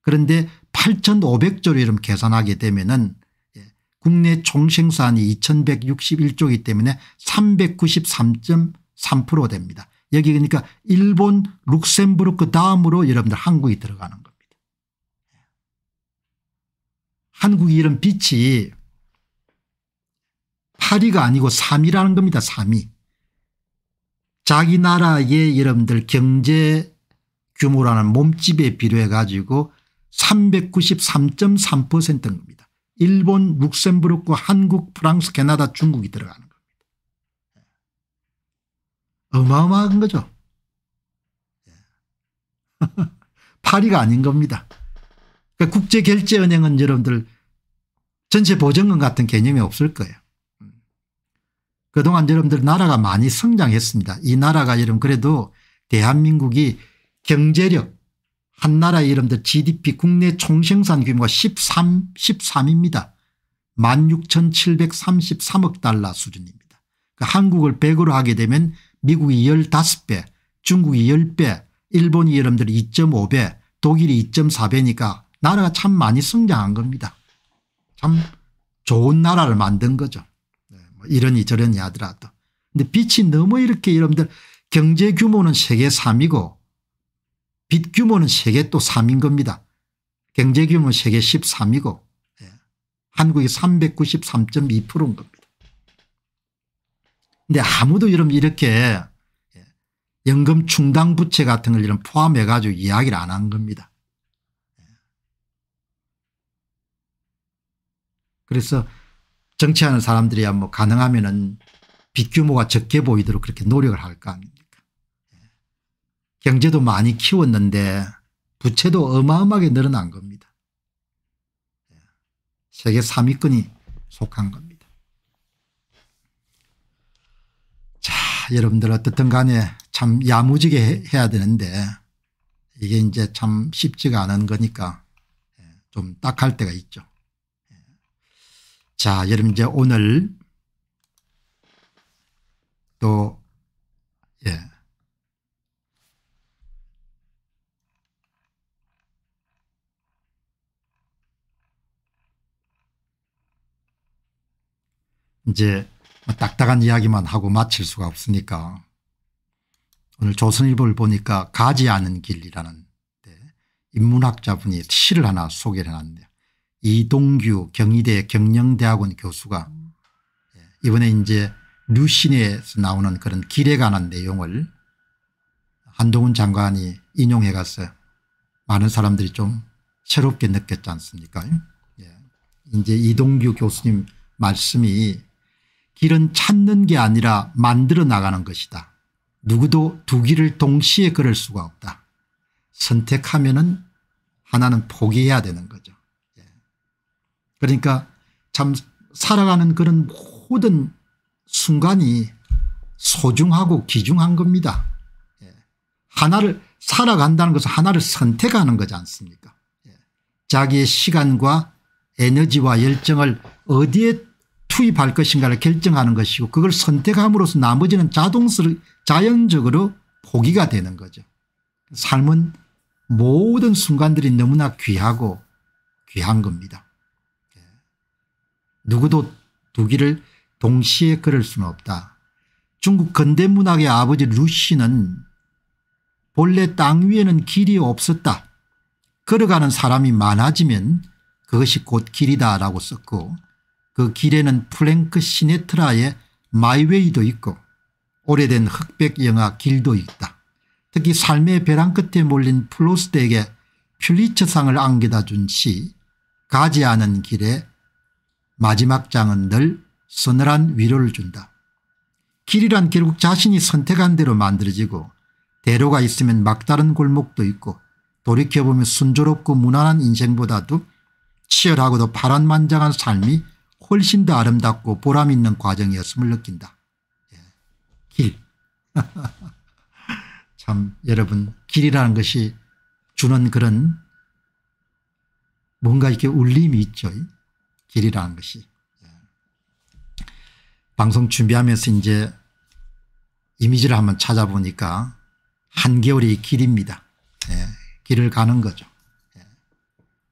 그런데 8,500조로 이름 계산하게 되면은 예. 국내 총생산이 2161조이기 때문에 393.3% 됩니다. 여기 그러니까 일본 룩셈부르크 다음으로 여러분들 한국이 들어가는 겁니다. 예. 한국이 이런 빛이 8위가 아니고 3위라는 겁니다. 3위. 자기 나라의 여러분들 경제 규모라는 몸집에 비례해 가지고 393.3%인 겁니다. 일본, 룩셈부르크, 한국, 프랑스, 캐나다, 중국이 들어가는 겁니다. 어마어마한 거죠. <laughs> 8위가 아닌 겁니다. 그러니까 국제결제은행은 여러분들 전세 보증금 같은 개념이 없을 거예요. 그동안 여러분들 나라가 많이 성장했습니다. 이 나라가 여러분 그래도 대한민국이 경제력 한 나라의 여러분들 GDP 국내 총생산 규모가 13, 13입니다. 16,733억 달러 수준입니다. 그러니까 한국을 100으로 하게 되면 미국이 15배 중국이 10배 일본이 여러분들 2.5배 독일이 2.4배니까 나라가 참 많이 성장한 겁니다. 참 좋은 나라를 만든 거죠. 이러니 저러니 하더라도. 근데 빛이 너무 이렇게 여러분들 경제 규모는 세계 3이고 빚 규모는 세계 또 3인 겁니다. 경제 규모는 세계 13이고 예. 한국이 393.2%인 겁니다. 근데 아무도 여러분 이렇게 예. 연금 충당 부채 같은 걸 이런 포함해 가지고 이야기를 안 한 겁니다. 예. 그래서 정치하는 사람들이야 뭐 가능하면은 빚 규모가 적게 보이도록 그렇게 노력을 할 거 아닙니까. 경제도 많이 키웠는데 부채도 어마어마하게 늘어난 겁니다. 세계 3위권이 속한 겁니다. 자 여러분들 어떻든 간에 참 야무지게 해야 되는데 이게 이제 참 쉽지가 않은 거니까 좀 딱할 때가 있죠. 자 여러분 이제 오늘 또 예. 이제 뭐 딱딱한 이야기만 하고 마칠 수가 없으니까 오늘 조선일보를 보니까 가지 않은 길이라는 인문학자분이 시를 하나 소개를 해놨네요. 이동규 경희대 경영대학원 교수가 이번에 이제 류신에서 나오는 그런 길에 관한 내용을 한동훈 장관이 인용해 가서 많은 사람들이 좀 새롭게 느꼈지 않습니까 예. 이제 이동규 교수님 말씀이 길은 찾는 게 아니라 만들어 나가는 것이다. 누구도 두 길을 동시에 걸을 수가 없다. 선택하면 은 하나는 포기해야 되는. 예. 그러니까 참 살아가는 그런 모든 순간이 소중하고 귀중한 겁니다. 예. 하나를 살아간다는 것은 하나를 선택하는 거지 않습니까 예. 자기의 시간과 에너지와 열정을 어디에 투입할 것인가를 결정하는 것이고 그걸 선택함으로써 나머지는 자동스럽 자연적으로 포기가 되는 거죠. 삶은 모든 순간들이 너무나 귀하고 귀한 겁니다. 예. 누구도 두 길을 동시에 걸을 수는 없다. 중국 근대문학의 아버지 루시는 본래 땅 위에는 길이 없었다. 걸어가는 사람이 많아지면 그것이 곧 길이다 라고 썼고 그 길에는 프랭크 시나트라의 My Way도 있고 오래된 흑백 영화 길도 있다. 특히 삶의 벼랑 끝에 몰린 프로스트에게 퓰리처상을 안겨다 준 시 가지 않은 길에 마지막 장은 늘 서늘한 위로를 준다. 길이란 결국 자신이 선택한 대로 만들어지고 대로가 있으면 막다른 골목도 있고 돌이켜보면 순조롭고 무난한 인생보다도 치열하고도 파란만장한 삶이 훨씬 더 아름답고 보람 있는 과정이었음을 느낀다. 예. 길. <laughs> 참 여러분 길이라는 것이 주는 그런 뭔가 이렇게 울림이 있죠. 길이라는 것이. 예. 방송 준비하면서 이제 이미지를 한번 찾아보니까 한겨울이 길입니다. 예. 길을 가는 거죠. 예.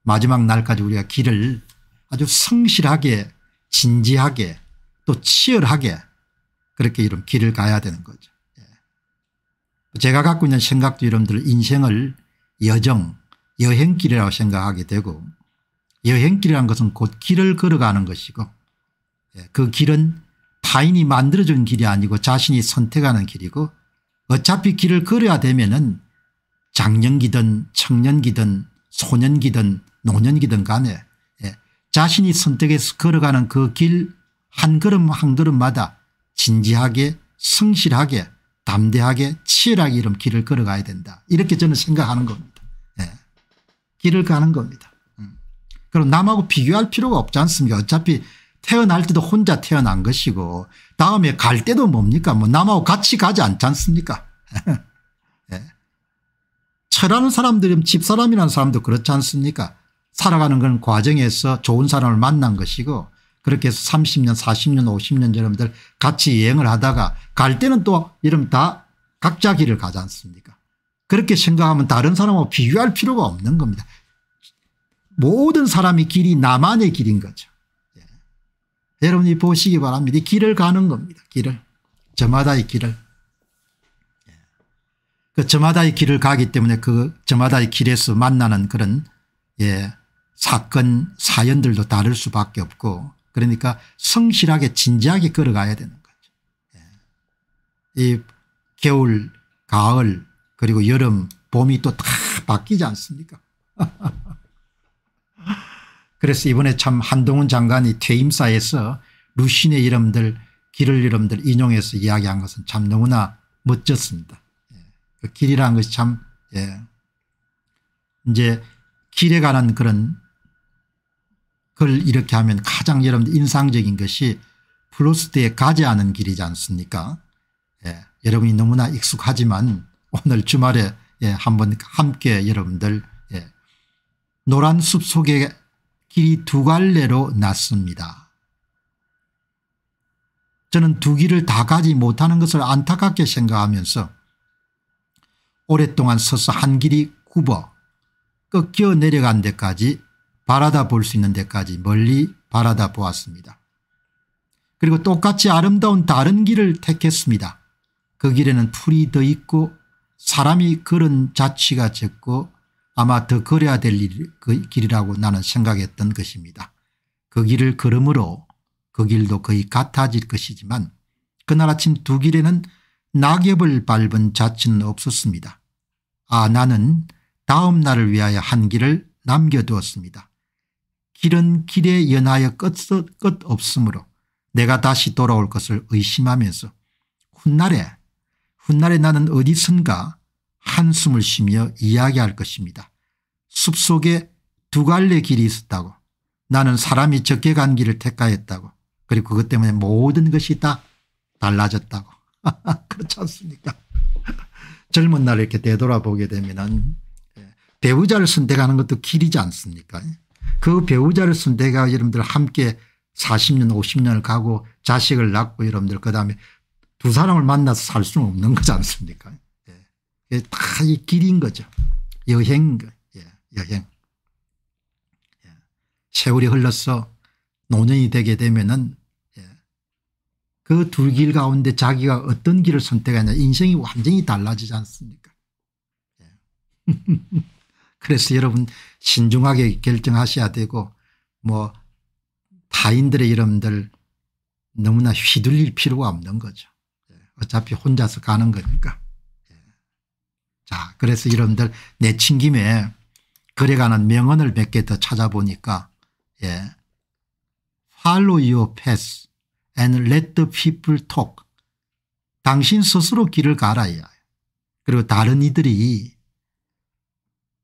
마지막 날까지 우리가 길을 아주 성실하게 진지하게 또 치열하게 그렇게 이런 길을 가야 되는 거죠. 예. 제가 갖고 있는 생각도 여러분들 인생을 여정 여행길이라고 생각하게 되고 여행길이라는 것은 곧 길을 걸어가는 것이고 예. 그 길은 타인이 만들어준 길이 아니고 자신이 선택하는 길이고 어차피 길을 걸어야 되면 은 장년기든 청년기든 소년기든 노년기든 간에 자신이 선택해서 걸어가는 그 길 한 걸음 한 걸음마다 진지하게 성실하게 담대하게 치열하게 이런 길을 걸어가야 된다. 이렇게 저는 생각하는 겁니다. 네. 길을 가는 겁니다. 음. 그럼 남하고 비교할 필요가 없지 않습니까 어차피 태어날 때도 혼자 태어난 것이고 다음에 갈 때도 뭡니까 뭐 남하고 같이 가지 않지 않습니까 <laughs> 예. 철하는 사람들이 집사람이라는 사람도 그렇지 않습니까 살아가는 건 과정에서 좋은 사람을 만난 것이고 그렇게 해서 30년 40년 50년 여러분들 같이 여행을 하다가 갈 때는 또 이러면 다 각자 길을 가지 않습니까 그렇게 생각하면 다른 사람하고 비교할 필요가 없는 겁니다. 모든 사람의 길이 나만의 길인 거죠. 예. 여러분이 보시기 바랍니다. 길을 가는 겁니다. 길을. 저마다의 길을. 예. 그 저마다의 길을 가기 때문에 그 저마다의 길에서 만나는 그런 예, 사건 사연들도 다를 수밖에 없고 그러니까 성실하게 진지하게 걸어가야 되는 거죠. 예. 이 겨울 가을 그리고 여름 봄이 또 다 바뀌지 않습니까 <laughs> 그래서 이번에 참 한동훈 장관이 퇴임사에서 루신의 이름들 길을 이름들 인용해서 이야기한 것은 참 너무나 멋졌습니다. 예. 그 길이라는 것이 참 예. 이제 길에 관한 그런 걸 이렇게 하면 가장 여러분들 인상적인 것이 프로스트에 가지 않은 길이지 않습니까 예. 여러분이 너무나 익숙하지만 오늘 주말에 예, 한번 함께 여러분들 예, 노란 숲 속에 길이 두 갈래로 났습니다. 저는 두 길을 다 가지 못하는 것을 안타깝게 생각하면서 오랫동안 서서 한 길이 굽어 꺾여 내려간 데까지 바라다 볼 수 있는 데까지 멀리 바라다 보았습니다. 그리고 똑같이 아름다운 다른 길을 택했습니다. 그 길에는 풀이 더 있고 사람이 걸은 자취가 적고 아마 더 걸어야 될그 길이라고 나는 생각했던 것입니다. 그 길을 걸음으로 그 길도 거의 같아질 것이지만 그날 아침 두 길에는 낙엽을 밟은 자취는 없었습니다. 아 나는 다음 날을 위하여 한 길을 남겨두었습니다. 길은 길에 연하여 끝, 끝 없으므로 내가 다시 돌아올 것을 의심하면서 훗날에 훗날에 나는 어디선가 한숨을 쉬며 이야기할 것입니다. 숲속에 두 갈래 길이 있었다고. 나는 사람이 적게 간 길을 택하였다고. 그리고 그것 때문에 모든 것이 다 달라졌다고. <laughs> 그렇지 않습니까? <laughs> 젊은 날 이렇게 되돌아보게 되면 예, 배우자를 선택하는 것도 길이지 않습니까? 그 배우자를 선택하고 여러분들 함께 40년 50년을 가고 자식을 낳고 여러분들 그다음에 두 사람을 만나서 살 수는 없는 거지 않습니까? 예, 다 이 길인 거죠. 여행 예, 여행. 예. 세월이 흘러서 노년이 되게 되면은 그두 길 가운데 자기가 어떤 길을 선택하냐 인생이 완전히 달라지지 않습니까 <laughs> 그래서 여러분 신중하게 결정하셔야 되고 뭐 타인들의 여러분들 너무나 휘둘릴 필요가 없는 거죠. 어차피 혼자서 가는 거니까. 예. 자 그래서 여러분들 내친 김에 그래가는 명언을 몇 개 더 찾아보니까 예. Follow your path and let the people talk. 당신 스스로 길을 갈아야 그리고 다른 이들이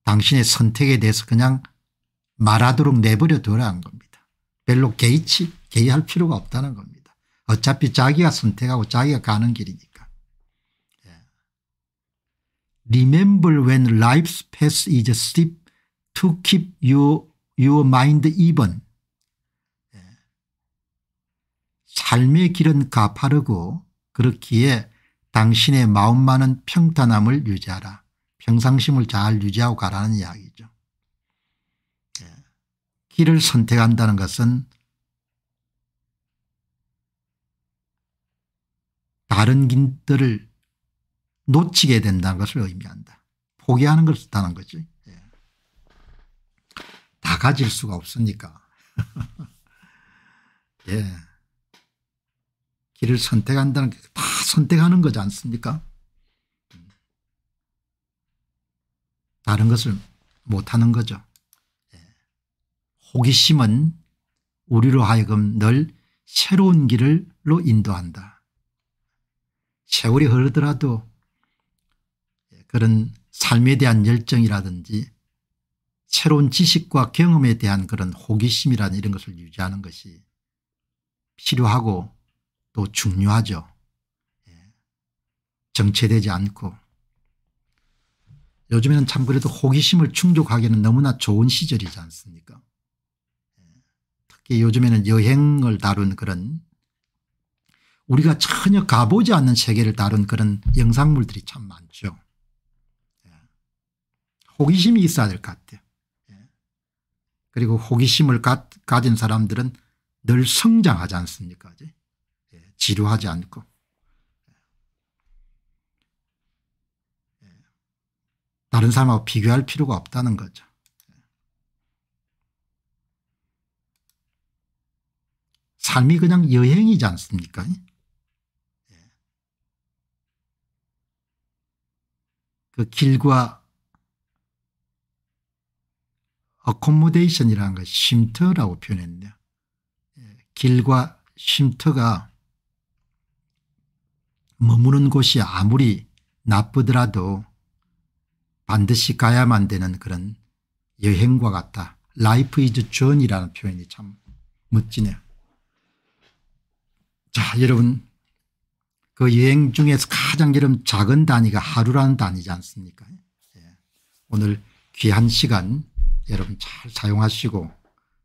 당신의 선택에 대해서 그냥 말하도록 내버려 두라는 겁니다. 별로 개의치 개의할 필요가 없다는 겁니다. 어차피 자기가 선택하고 자기가 가는 길이니까. 예. Remember when life's path is steep to keep your, your mind even. 예. 삶의 길은 가파르고 그렇기에 당신의 마음만은 평탄함을 유지하라. 평상심을 잘 유지하고 가라는 이야기죠. 예. 길을 선택한다는 것은 다른 길들을 놓치게 된다는 것을 의미한다. 포기하는 것을 뜻하는 거지. 예. 다 가질 수가 없으니까. <laughs> 예. 길을 선택한다는 게 다 선택하는 거지 않습니까? 다른 것을 못하는 거죠. 예. 호기심은 우리로 하여금 늘 새로운 길로 인도한다. 세월이 흐르더라도 그런 삶에 대한 열정이라든지 새로운 지식과 경험에 대한 그런 호기심이라는 이런 것을 유지하는 것이 필요하고 또 중요하죠. 예. 정체되지 않고 요즘에는 참 그래도 호기심을 충족하기는 너무나 좋은 시절이지 않습니까 예. 특히 요즘에는 여행을 다룬 그런 우리가 전혀 가보지 않는 세계를 다룬 그런 영상물들이 참 많죠. 예. 호기심이 있어야 될 것 같아요. 그리고 호기심을 가, 가진 사람들은 늘 성장하지 않습니까? 예, 지루하지 않고. 예. 다른 사람하고 비교할 필요가 없다는 거죠. 삶이 그냥 여행이지 않습니까? 예. 그 길과 어코모데이션이라는 것 쉼터라고 표현했네요. 예, 길과 쉼터가 머무는 곳이 아무리 나쁘더라도 반드시 가야만 되는 그런 여행과 같다. Life is journey라는 표현이 참 멋지네요. 자 여러분 그 여행 중에서 가장 여러분 작은 단위가 하루라는 단위지 않습니까 예. 오늘 귀한 시간 여러분 잘 사용하시고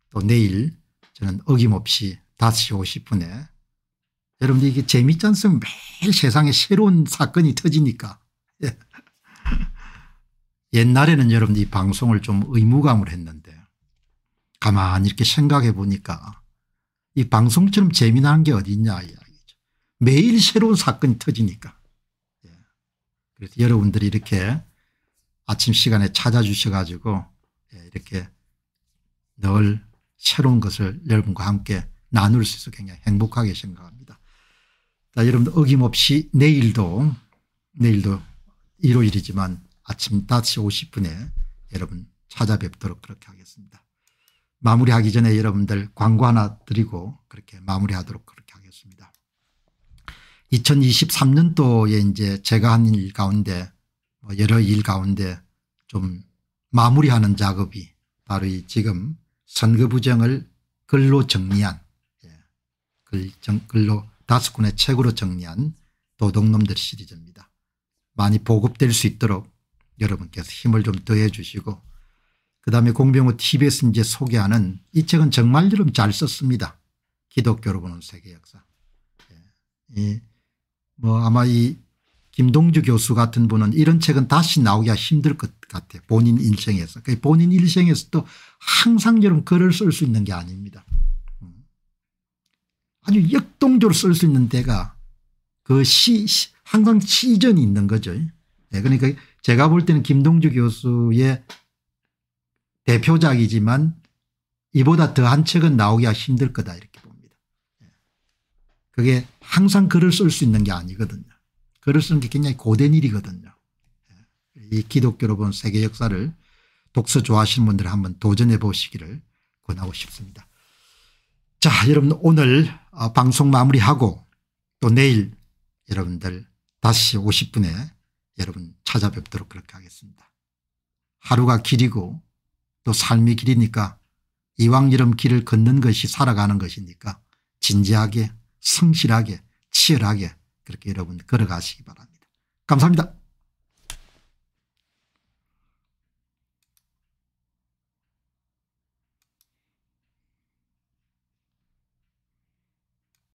또 내일 저는 어김없이 5시 50분에 여러분들 이게 재밌지 않습니까 매일 세상에 새로운 사건이 터지니까 예. <laughs> 옛날에는 여러분들 이 방송을 좀 의무감을 했는데 가만히 이렇게 생각해 보니까 이 방송처럼 재미난 게 어디 있냐 이야기죠. 매일 새로운 사건이 터지니까 예. 그래서 여러분들이 이렇게 아침 시간에 찾아주셔 가지고 예, 이렇게 늘 새로운 것을 여러분과 함께 나눌 수 있어 굉장히 행복하게 생각합니다. 자, 여러분들 어김없이 내일도 내일도 일요일이지만 아침 5시 50분에 여러분 찾아뵙도록 그렇게 하겠습니다. 마무리하기 전에 여러분들 광고 하나 드리고 그렇게 마무리하도록 그렇게 하겠습니다. 2023년도에 이제 제가 한 일 가운데 뭐 여러 일 가운데 좀 마무리하는 작업이 바로 이 지금 선거 부정을 글로 정리한 예, 글로 다섯 권의 책으로 정리한 도둑놈들 시리즈입니다. 많이 보급될 수 있도록 여러분께서 힘을 좀 더해 주시고 그다음에 공병호 tv에서 이제 소개하는 이 책은 정말 여러분 잘 썼습니다. 기독교로 보는 세계 역사. 예. 뭐 아마 이 김동주 교수 같은 분은 이런 책은 다시 나오기가 힘들 것 같아요. 본인 일생에서. 그 본인 일생에서도 항상 여러분 글을 쓸 수 있는 게 아닙니다. 음. 아주 역동적으로 쓸 수 있는 데가 그 시, 항상 시전이 있는 거죠. 네, 그러니까 제가 볼 때는 김동주 교수의 대표작이지만 이보다 더한 책은 나오기가 힘들 거다 이렇게 봅니다. 네. 그게 항상 글을 쓸 수 있는 게 아니거든요. 글을 쓰는 게 굉장히 고된 일이거든요. 이 기독교로 본 세계 역사를 독서 좋아하시는 분들 한번 도전해 보시기를 권하고 싶습니다. 자 여러분 오늘 어, 방송 마무리하고 또 내일 여러분들 5시 50분에 여러분 찾아뵙도록 그렇게 하겠습니다. 하루가 길이고 또 삶이 길이니까 이왕 이런 길을 걷는 것이 살아가는 것이니까 진지하게 성실하게 치열하게 그렇게 여러분 걸어가시기 바랍니다. 감사합니다.